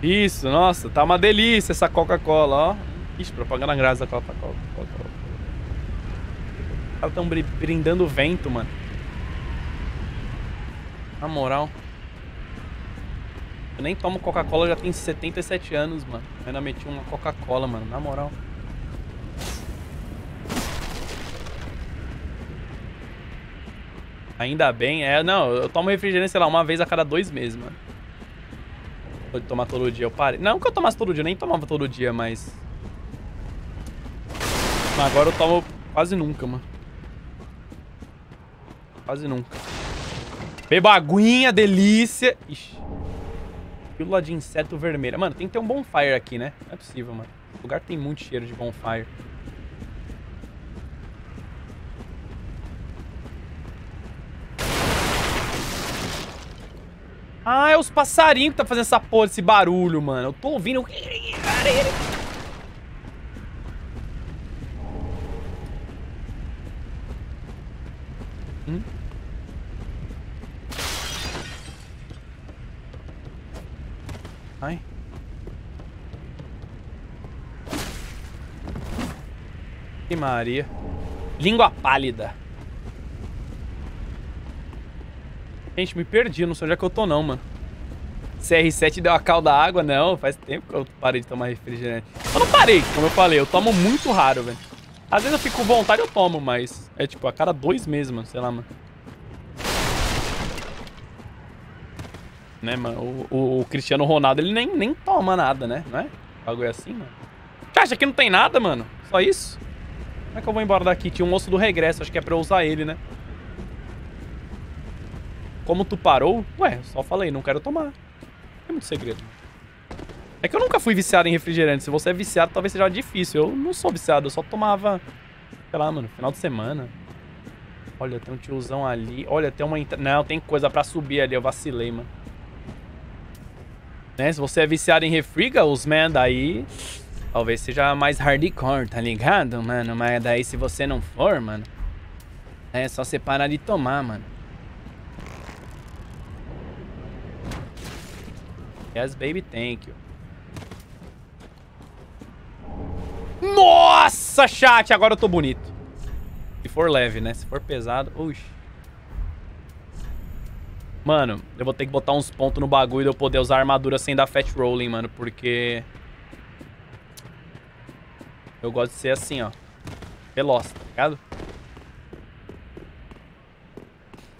Isso, nossa, tá uma delícia essa Coca-Cola, ó. Ixi, propaganda grátis da Coca-Cola. Os caras tão bri- brindando vento, mano. Na moral. Eu nem tomo Coca-Cola, já tem 77 anos, mano. Eu ainda meti uma Coca-Cola, mano. Na moral. Ainda bem, é, não, eu tomo refrigerante, sei lá, uma vez a cada dois meses, mano. Vou tomar todo dia, eu parei. Não que eu tomasse todo dia, eu nem tomava todo dia, mas. Mas agora eu tomo quase nunca, mano. Quase nunca. Beba aguinha, delícia. Ixi. Pílula de inseto vermelha. Mano, tem que ter um bonfire aqui, né? Não é possível, mano. O lugar tem muito cheiro de bonfire. Ah, é os passarinhos que tá fazendo essa porra, esse barulho, mano. Eu tô ouvindo. Hum? Ai. Que Maria. Língua pálida. Gente, me perdi, não sei onde é que eu tô não, mano. CR7 deu a calda água? Não, faz tempo que eu parei de tomar refrigerante. Eu não parei, como eu falei, eu tomo muito raro, velho. Às vezes eu fico com vontade eu tomo, mas é tipo a cada dois meses, mano, sei lá, mano. Né, mano, o, o- o Cristiano Ronaldo, ele nem, nem toma nada, né, não é? Algo é assim, mano. Você acha que não tem nada, mano? Só isso? Como é que eu vou embora daqui? Tinha um osso do regresso, acho que é pra eu usar ele, né? Como tu parou? Ué, só falei, não quero tomar. Não tem muito segredo. É que eu nunca fui viciado em refrigerante. Se você é viciado, talvez seja difícil. Eu não sou viciado, eu só tomava, sei lá, mano, final de semana. Olha, tem um tiozão ali. Olha, tem uma... Não, tem coisa pra subir ali, eu vacilei, mano. Né, se você é viciado em refriga, os man daí... Talvez seja mais hardcore, tá ligado, mano? Mas daí se você não for, mano... É só você parar de tomar, mano. Yes, baby, thank you. Nossa, chat! Agora eu tô bonito. Se for leve, né? Se for pesado... Ux. Mano, eu vou ter que botar uns pontos no bagulho de eu poder usar armadura sem dar fat rolling, mano. Porque... Eu gosto de ser assim, ó. Veloz, tá ligado?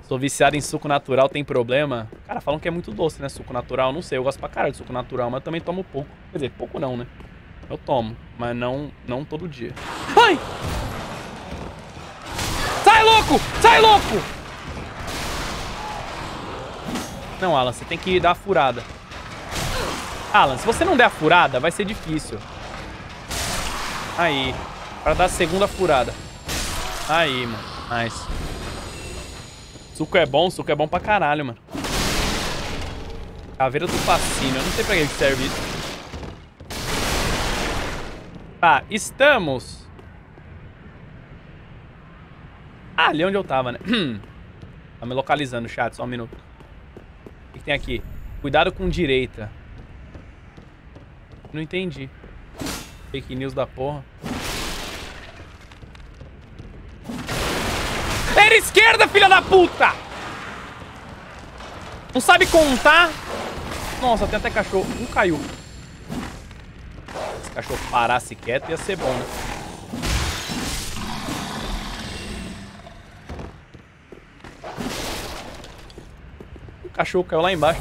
Sou viciado em suco natural, tem problema? Cara, falam que é muito doce, né? Suco natural, não sei. Eu gosto pra caralho de suco natural, mas também tomo pouco. Quer dizer, pouco não, né? Eu tomo, mas não, não todo dia. Ai! Sai, louco! Sai, louco! Não, Alan, você tem que dar a furada. Alan, se você não der a furada, vai ser difícil. Aí. Pra dar a segunda furada. Aí, mano. Nice. Suco é bom, suco é bom pra caralho, mano. Caveira do fascínio. Eu não sei pra que serve isso. Tá, estamos... Ah, ali onde eu tava, né? tá me localizando, chat. Só um minuto. O que, que tem aqui? Cuidado com direita. Não entendi. Fake news da porra. Era esquerda, filha da puta! Não sabe contar? Nossa, tem até cachorro. Um caiu. Se o cachorro parasse quieto, ia ser bom, né? O cachorro caiu lá embaixo.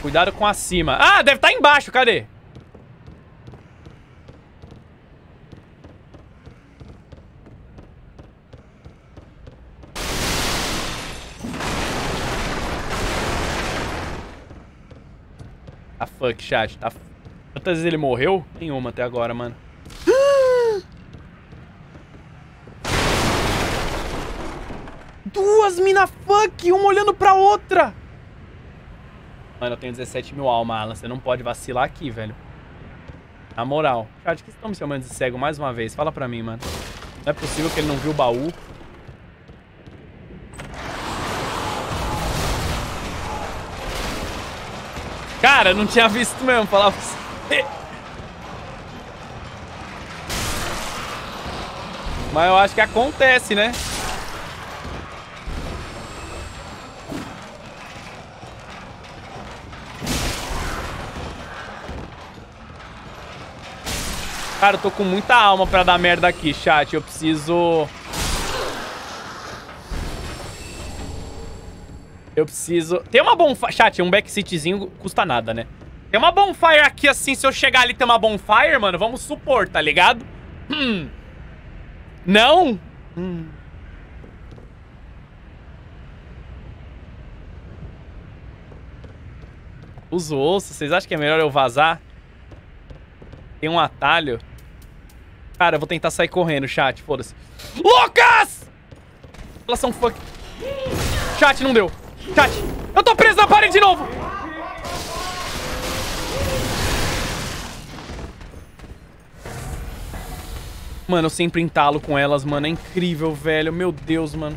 Cuidado com acima. Ah, deve estar embaixo. Cadê? Fuck, chat. Tá... Quantas vezes ele morreu? Nenhuma até agora, mano. Duas mina fuck, uma olhando pra outra. Mano, eu tenho 17 mil alma, Alan. Você não pode vacilar aqui, velho. Na moral. Chat, que estão me chamando de cego mais uma vez? Fala pra mim, mano. Não é possível que ele não viu o baú. Cara, não tinha visto mesmo, falar pra você. Mas eu acho que acontece, né? Cara, eu tô com muita alma pra dar merda aqui, chat. Eu preciso... Eu preciso... Tem uma bonfire... Chat, um backseatzinho custa nada, né? Tem uma bonfire aqui, assim, se eu chegar ali e ter uma bonfire, mano, vamos supor, tá ligado? Hum. Não? Hum. Os ossos, vocês acham que é melhor eu vazar? Tem um atalho. Cara, eu vou tentar sair correndo, chat. Foda-se. Lucas! Elas são fuck. Chat, não deu. Chat, eu tô preso na parede de novo. Mano, eu sempre entalo com elas, mano. É incrível, velho. Meu Deus, mano.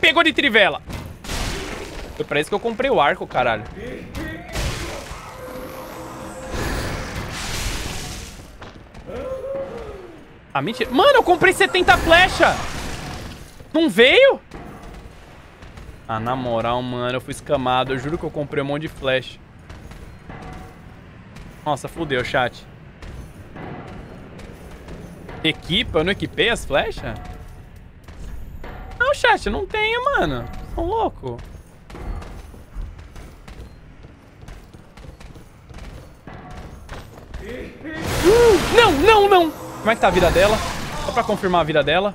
Pegou de trivela. Foi pra isso que eu comprei o arco, caralho. Ah, mentira. Mano, eu comprei 70 flecha. Não veio? Ah, na moral, mano, eu fui escamado. Eu juro que eu comprei um monte de flecha. Nossa, fudeu, chat. Equipa? Eu não equipei as flechas? Chat, não tenho, mano. São louco. Uh, não, não, não. Como é que tá a vida dela? Só pra confirmar a vida dela.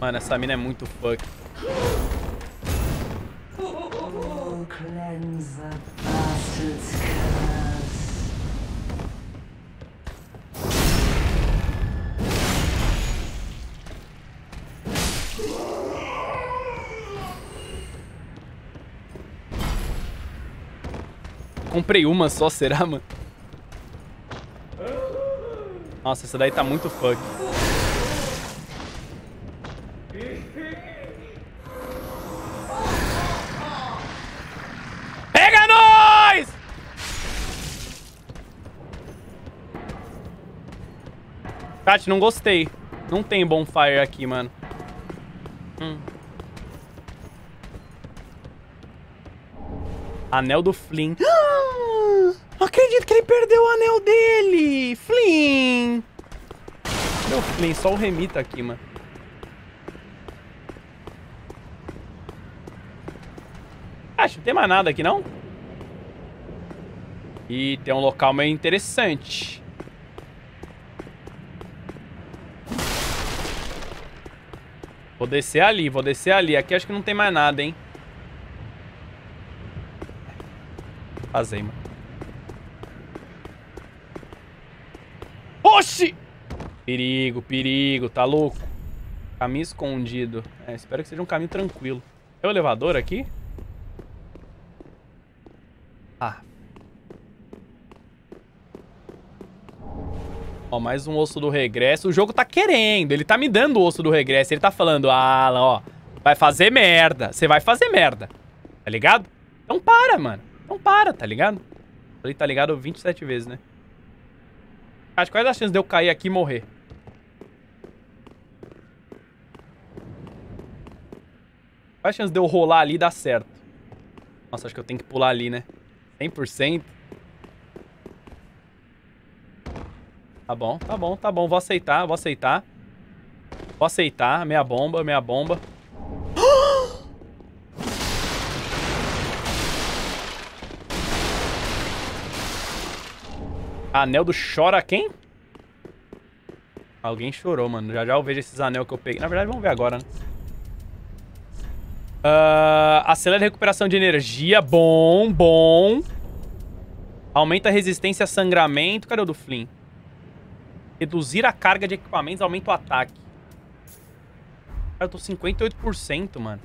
Mano, essa mina é muito fuck. Oh, cleanse the bastard's Comprei uma só, será, mano? Nossa, essa daí tá muito fuck. Pega nós! Chat, não gostei. Não tem bonfire aqui, mano. Hum. Anel do Flynn. perdeu o anel dele! Flynn! Meu Flynn, só o Remi tá aqui, mano. Acho que não tem mais nada aqui, não? E tem um local meio interessante. Vou descer ali, vou descer ali. Aqui acho que não tem mais nada, hein? Vazei, mano. Perigo, perigo, tá louco? Caminho escondido. É, espero que seja um caminho tranquilo. Tem o elevador aqui? Ah. Ó, mais um osso do regresso. O jogo tá querendo. Ele tá me dando o osso do regresso. Ele tá falando, Alan, ó. Vai fazer merda. Você vai fazer merda. Tá ligado? Então para, mano. Não para, tá ligado? Falei, tá ligado 27 vezes, né? Acho quais as chances de eu cair aqui e morrer? Quais as chances de eu rolar ali e dar certo? Nossa, acho que eu tenho que pular ali, né? 100%. Tá bom, tá bom, tá bom. Vou aceitar, vou aceitar. Vou aceitar. Meia bomba, meia bomba. Anel do chora quem? Alguém chorou, mano. Já já eu vejo esses anel que eu peguei. Na verdade, vamos ver agora, né? Uh, acelera a recuperação de energia. Bom, bom. Aumenta a resistência a sangramento. Cadê o do Flynn? Reduzir a carga de equipamentos aumenta o ataque. Cara, eu tô 58%, mano.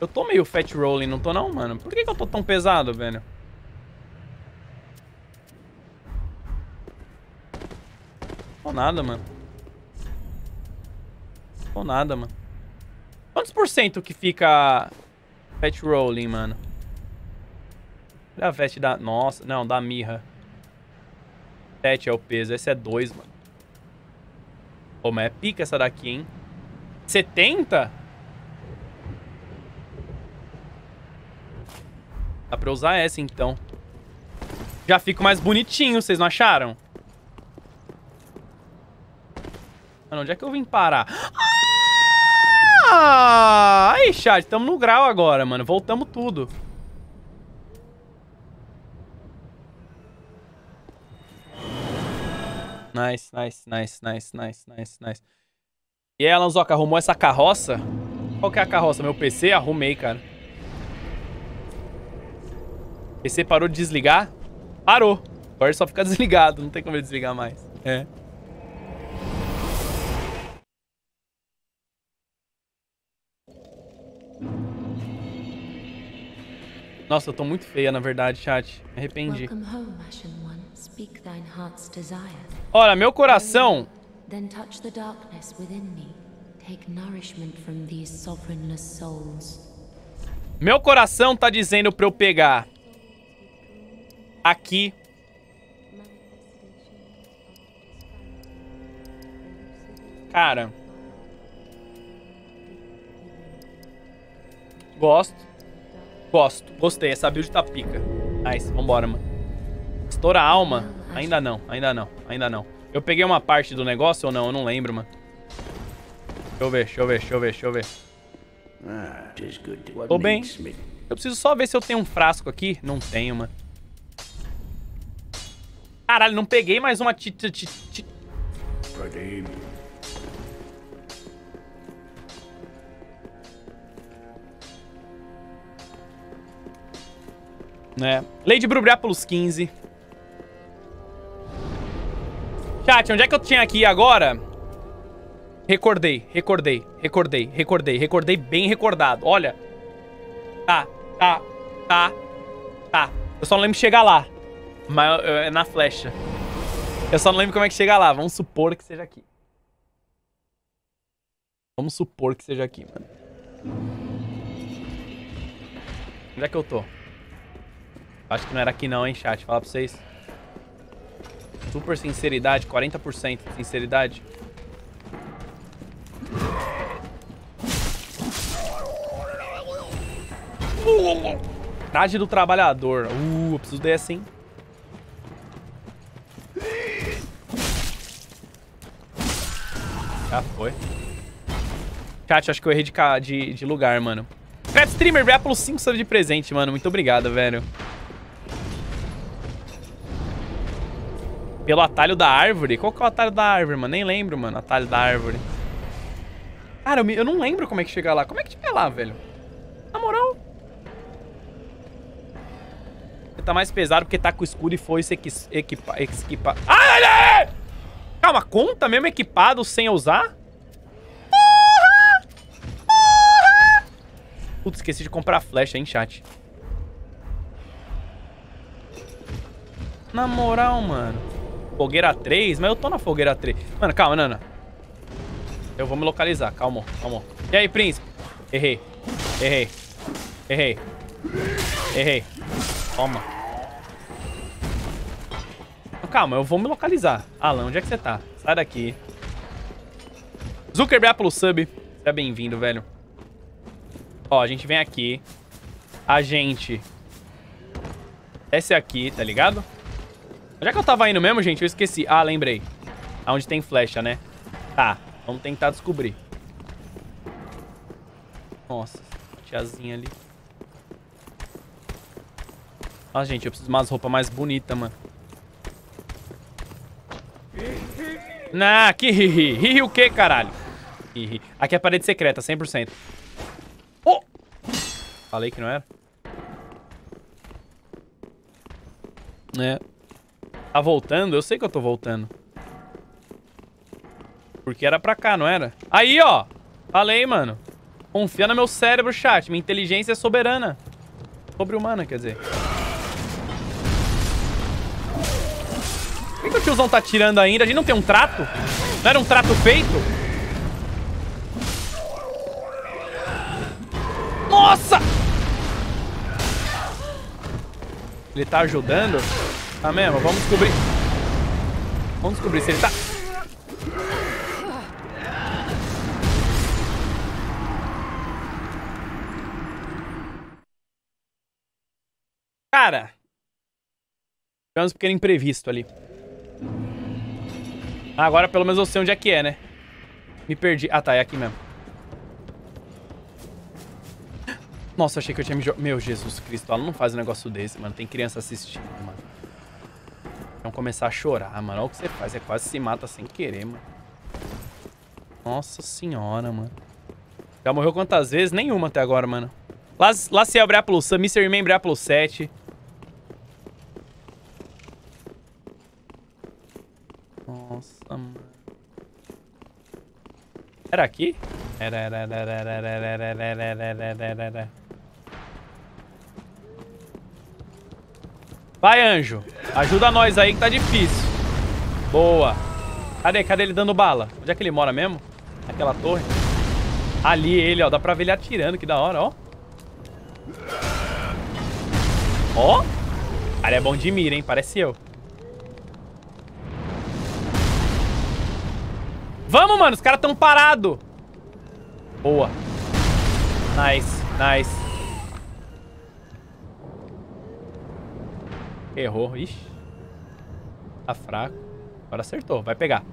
Eu tô meio fat rolling, não tô não, mano? Por que, que eu tô tão pesado, velho? Tô nada, mano. Tô nada, mano. Quantos por cento que fica fat rolling, mano? Olha a veste da... Nossa, não, da mirra. 7 é o peso. Esse é 2, mano. Pô, mas é pica essa daqui, hein? 70? Dá pra usar essa, então. Já fico mais bonitinho, vocês não acharam? Mano, onde é que eu vim parar? Ah! Aí, chat, tamo no grau agora, mano. Voltamos tudo. Nice, nice, nice, nice, nice, nice, nice. E aí, Alanzoca, arrumou essa carroça? Qual que é a carroça? Meu PC? Arrumei, cara. PC parou de desligar? Parou. Agora só fica desligado, não tem como desligar mais. É. Nossa, eu tô muito feia, na verdade, chat. Me arrependi. Olha, meu coração... Meu coração tá dizendo pra eu pegar... Aqui... Cara... Gosto. Gosto. Gostei. Essa build tá pica. Nice. Vambora, mano. Estoura a alma? Ainda não. Ainda não. Ainda não. Eu peguei uma parte do negócio ou não? Eu não lembro, mano. Deixa eu ver. Deixa eu ver. Deixa eu ver. Deixa eu ver. Tô bem. Eu preciso só ver se eu tenho um frasco aqui. Não tenho, mano. Caralho, não peguei mais uma... Né? Lady Brubriápolis 15. Chat, onde é que eu tinha aqui agora? Recordei, recordei, recordei, recordei, recordei bem recordado. Olha. Tá, tá, tá, tá. Eu só não lembro de chegar lá. Mas é na flecha. Eu só não lembro como é que chega lá. Vamos supor que seja aqui. Vamos supor que seja aqui, mano. Onde é que eu tô? Acho que não era aqui não, hein, chat. Falar pra vocês. Super sinceridade, 40% de sinceridade. Traje do trabalhador. Uh, eu preciso dessa, hein? Já foi. Chat, acho que eu errei de, de, de lugar, mano. Crap Streamer, pelos 5 de presente, mano. Muito obrigado, velho. Pelo atalho da árvore? Qual que é o atalho da árvore, mano? Nem lembro, mano, atalho da árvore. Cara, eu, me, eu não lembro como é que chega lá. Como é que chega lá, velho? Na moral. Tá mais pesado porque tá com escudo e foi se equipa, equipa... Ah, ele! Calma, conta mesmo equipado sem usar? Putz, esqueci de comprar flecha, hein, chat. Na moral, mano. Fogueira 3? Mas eu tô na fogueira 3. Mano, calma, Nana. Eu vou me localizar. Calma, calma. E aí, príncipe? Errei. Errei. Errei. Errei. Toma. Calma, eu vou me localizar. Alan, onde é que você tá? Sai daqui. Zuckerberg pelo sub. Seja bem-vindo, velho. Ó, a gente vem aqui. a gente desce aqui, tá ligado? Já que eu tava indo mesmo, gente, eu esqueci. Ah, lembrei. Aonde tem flecha, né? Tá, vamos tentar descobrir. Nossa, tiazinha ali. Nossa, gente, eu preciso de umas roupas mais bonitas, mano. Nah, que ri-ri. Ri-ri o quê, caralho? Ri-ri. Aqui é parede secreta, 100%. Oh! Falei que não era. É. Tá voltando? Eu sei que eu tô voltando. Porque era pra cá, não era? Aí, ó. Falei, mano. Confia no meu cérebro, chat. Minha inteligência é soberana. Sobre-humana, quer dizer. Por que, que o tiozão tá tirando ainda? A gente não tem um trato? Não era um trato feito? Nossa! Ele tá ajudando? Tá mesmo? Vamos descobrir. Vamos descobrir se ele tá... Cara. Tivemos um pequeno imprevisto ali. Agora pelo menos eu sei onde é que é, né? Me perdi. Ah, tá. É aqui mesmo. Nossa, achei que eu tinha me. Meu Jesus Cristo, ela não faz um negócio desse, mano. Tem criança assistindo, mano. Vão começar a chorar, mano. Olha o que você faz. Você quase se mata sem querer, mano. Nossa senhora, mano. Já morreu quantas vezes? Nenhuma até agora, mano. Lá, lá se abrir plus Mr. Remember plus 7. Nossa, mano. Era aqui? Era, era, era, era, era, era, era, era, era, era, era, era. Vai, anjo. Ajuda nós aí que tá difícil. Boa. Cadê? Cadê ele dando bala? Onde é que ele mora mesmo? Naquela torre. Ali ele, ó. Dá pra ver ele atirando. Que da hora, ó. Ó. Cara, é bom de mira, hein? Parece eu. Vamos, mano. Os caras tão parados. Boa. Nice, nice. Errou. Ixi. Tá fraco. Agora acertou. Vai pegar.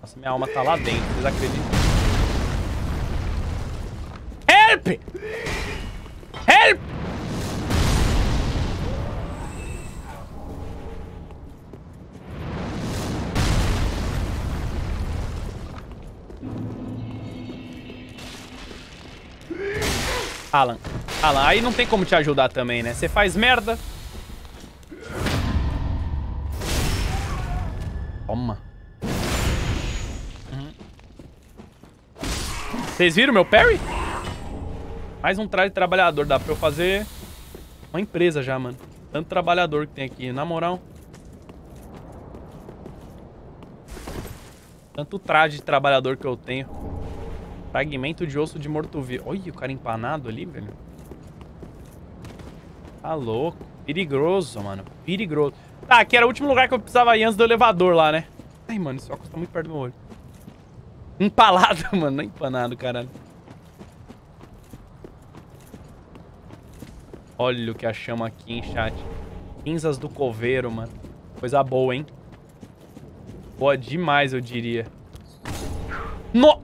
Nossa, minha alma tá lá dentro. Vocês acreditam? Help! Help! Alan. Alan, aí não tem como te ajudar também, né? Você faz merda. Toma. Uhum. Vocês viram meu parry? Mais um traje de trabalhador. Dá pra eu fazer uma empresa já, mano. Tanto trabalhador que tem aqui. Na moral. Tanto traje de trabalhador que eu tenho. Fragmento de osso de morto-vivo. Olha o cara empanado ali, velho. Tá louco. Perigoso, mano. Perigoso. Tá, aqui era o último lugar que eu precisava ir antes do elevador lá, né? Ai, mano, esse óculos tá muito perto do meu olho. Empalado, mano. Não é empanado, caralho. Olha o que achamos aqui, hein, chat. Cinzas do coveiro, mano. Coisa boa, hein? Boa demais, eu diria. No...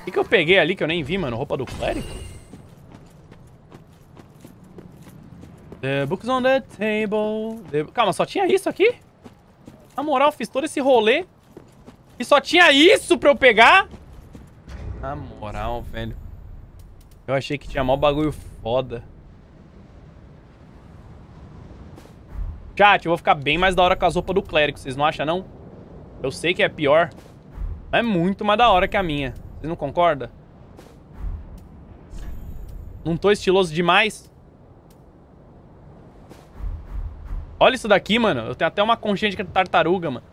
O que, que eu peguei ali que eu nem vi, mano? Roupa do clérigo? The books on the table. The... Calma, só tinha isso aqui? Na moral, fiz todo esse rolê. E só tinha isso pra eu pegar? Na moral, velho. Eu achei que tinha mó bagulho foda. Chat, eu vou ficar bem mais da hora com as roupas do clérigo, vocês não acham, não? Eu sei que é pior. Mas é muito mais da hora que a minha. Você não concorda? Não tô estiloso demais? Olha isso daqui, mano. Eu tenho até uma conchinha de tartaruga, mano.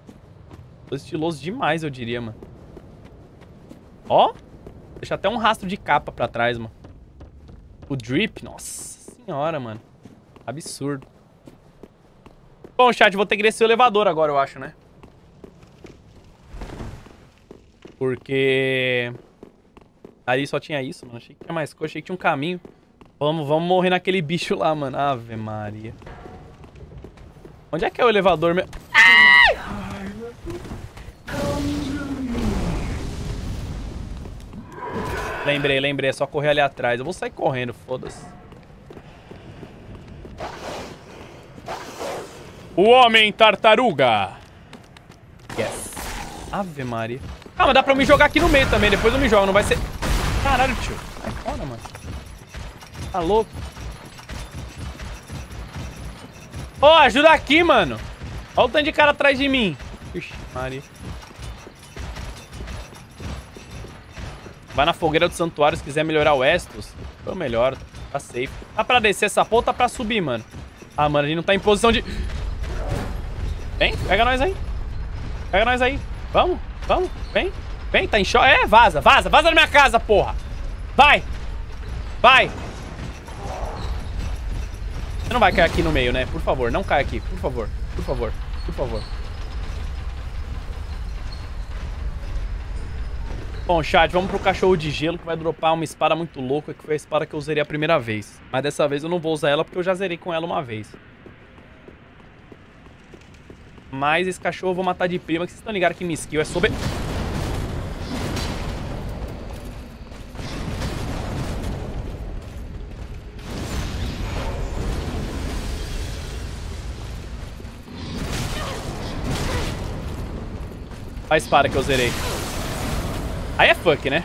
Tô estiloso demais, eu diria, mano. Ó. Deixa até um rastro de capa pra trás, mano. O drip, nossa senhora, mano. Absurdo. Bom, chat, vou ter que descer o elevador agora, eu acho, né? Porque... Ali só tinha isso, mano. Achei que tinha mais coisa, achei que tinha um caminho. Vamos, vamos morrer naquele bicho lá, mano. Ave Maria. Onde é que é o elevador meu? Lembrei, lembrei. É só correr ali atrás. Eu vou sair correndo, foda-se. O Homem Tartaruga. Yes. Ave Maria. Ah, mas dá pra me jogar aqui no meio também. Depois eu me jogo, não vai ser... Caralho, tio. Sai fora, mano. Tá louco? Ô, oh, ajuda aqui, mano. Olha o tanto de cara atrás de mim. Ixi, Maria. Vai na fogueira do santuário se quiser melhorar o Estus. Foi melhor. Tá safe. Tá pra descer essa porra, tá pra subir, mano. Ah, mano, a gente não tá em posição de... Vem, pega nós aí. Pega nós aí. Vamos, vamos. Vem, vem. Tá em choque. É, vaza, vaza. Vaza da minha casa, porra. Vai. Vai. Você não vai cair aqui no meio, né? Por favor, não caia aqui. Por favor, por favor, por favor. Bom, chat, vamos pro cachorro de gelo que vai dropar uma espada muito louca, que foi a espada que eu zerei a primeira vez. Mas dessa vez eu não vou usar ela porque eu já zerei com ela uma vez. Mas esse cachorro eu vou matar de prima, que vocês estão ligados que minha skill é sobre... A espada que eu zerei. Aí é fuck, né?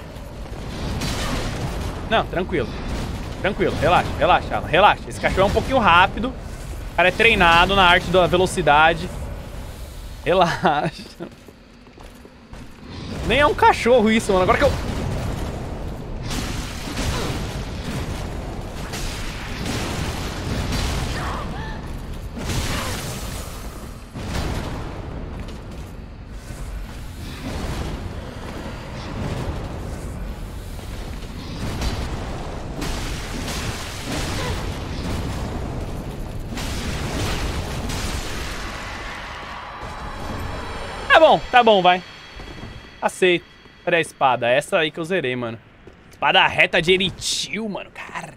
Não, tranquilo. Tranquilo, relaxa, relaxa, relaxa. Esse cachorro é um pouquinho rápido. O cara é treinado na arte da velocidade. Relaxa. Nem é um cachorro isso, mano. Agora que eu... bom, tá bom, vai. Aceito. Cadê a espada? Essa aí que eu zerei, mano. Espada reta de Eritil, mano. Cara.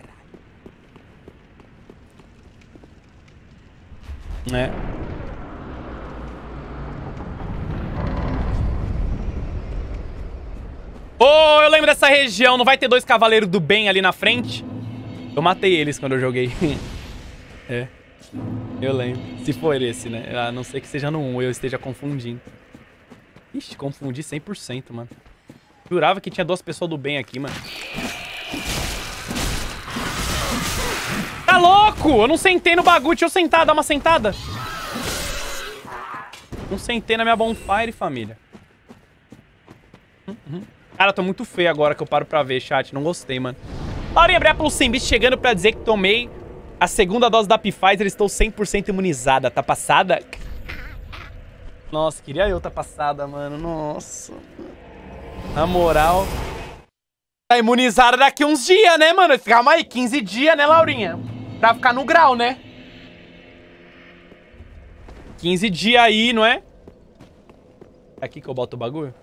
Né? Oh, eu lembro dessa região. Não vai ter dois cavaleiros do bem ali na frente? Eu matei eles quando eu joguei. é. Eu lembro. Se for esse, né? A não ser que seja no 1 eu esteja confundindo. Ixi, confundi 100%, mano. Jurava que tinha duas pessoas do bem aqui, mano. Tá louco? Eu não sentei no bagulho. Deixa eu sentar, dar uma sentada. Não sentei na minha bonfire, família. Uhum. Cara, tô muito feio agora que eu paro pra ver, chat. Não gostei, mano. Laurinha Brépolo Simbit chegando pra dizer que tomei a segunda dose da Pfizer. Estou 100% imunizada. Tá passada? Nossa, queria eu tá passada, mano. Nossa. Na moral. Tá imunizada daqui uns dias, né, mano? Calma aí, 15 dias, né, Laurinha? Pra ficar no grau, né? 15 dias aí, não é? É aqui que eu boto o bagulho?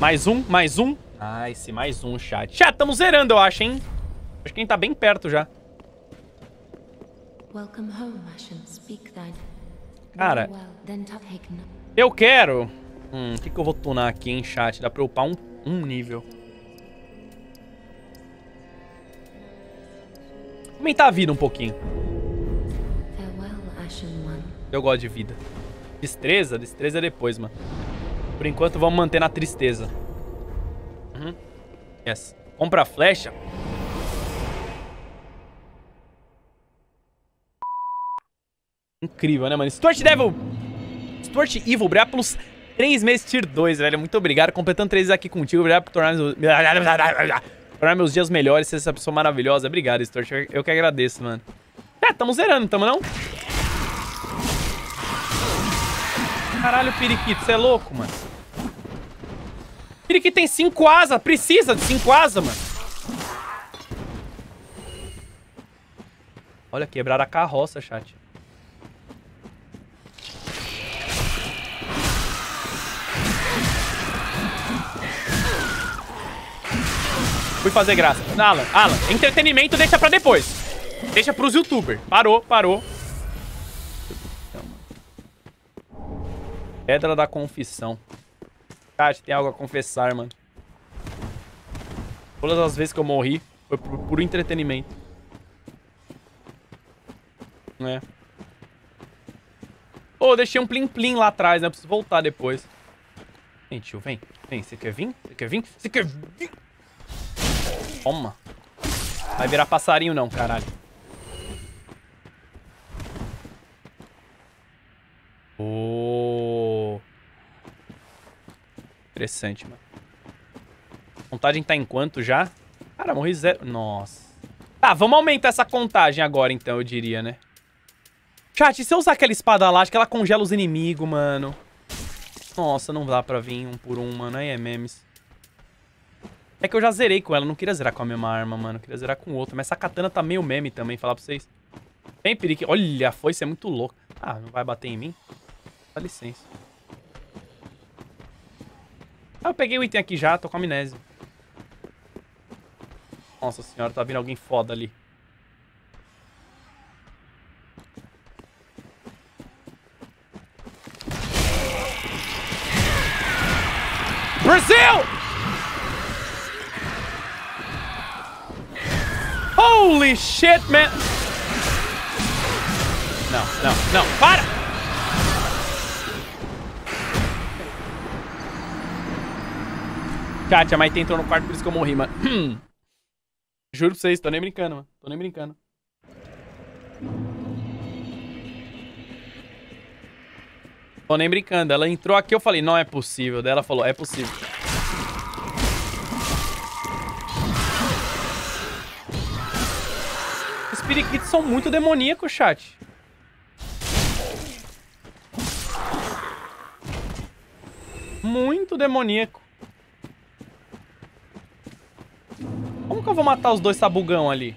Mais um, mais um. Ah, esse mais um, chat. Chat, estamos zerando, eu acho, hein? Acho que a gente tá bem perto já. Cara, eu quero... Hum, o que, que eu vou tunar aqui, em chat? Dá pra upar um, um nível. Aumentar a vida um pouquinho. Eu gosto de vida. Destreza? Destreza é depois, mano. Por enquanto, vamos manter na tristeza. Uhum. Yes. Compra a flecha. Incrível, né, mano? Stuart Devil... Stuart Evil, obrigado pelos 3 meses tier 2, velho. Muito obrigado. Completando 3 aqui contigo. Obrigado por tornar meus... tornar meus dias melhores. Ser essa pessoa maravilhosa. Obrigado, Stuart. Eu que agradeço, mano. É, tamo zerando, tamo não? Caralho, periquito. Você é louco, mano. Periquito tem 5 asas. Precisa de 5 asas, mano. Olha, quebraram a carroça, chat. Fui fazer graça. Alan, Alan, entretenimento deixa pra depois. Deixa pros youtubers. Parou, parou. Pedra da confissão. Chat, tem algo a confessar, mano. Todas as vezes que eu morri, foi por puro entretenimento. É. Ô, oh, deixei um plim-plim lá atrás, né? Preciso voltar depois. Vem, tio, vem. Vem, você quer vir? Você quer vir? Você quer vir? Toma. Vai virar passarinho não, caralho. Oh. Interessante, mano. Contagem tá em quanto já? Cara, morri zero. Nossa. Tá, vamos aumentar essa contagem agora, então, eu diria, né? Chat, se eu usar aquela espada elástica, ela congela os inimigos, mano. Nossa, não dá pra vir um por um, mano. Aí é memes. É que eu já zerei com ela. Não queria zerar com a mesma arma, mano. Queria zerar com outra. Mas essa katana tá meio meme também, falar pra vocês. Vem, perique. Olha, a foice é muito louca. Ah, não vai bater em mim? Dá licença. Ah, eu peguei o item aqui já. Tô com amnésia. Nossa senhora, tá vindo alguém foda ali. Brasil! Holy shit, man! Não, não, não, para! Kátia, mas entrou no quarto, por isso que eu morri, mano. Juro pra vocês, tô nem brincando, mano. Tô nem brincando. Tô nem brincando. Ela entrou aqui, eu falei, não é possível. Daí ela falou, é possível. Periquitos são muito demoníacos, chat. Muito demoníaco. Como que eu vou matar os dois sabugão ali?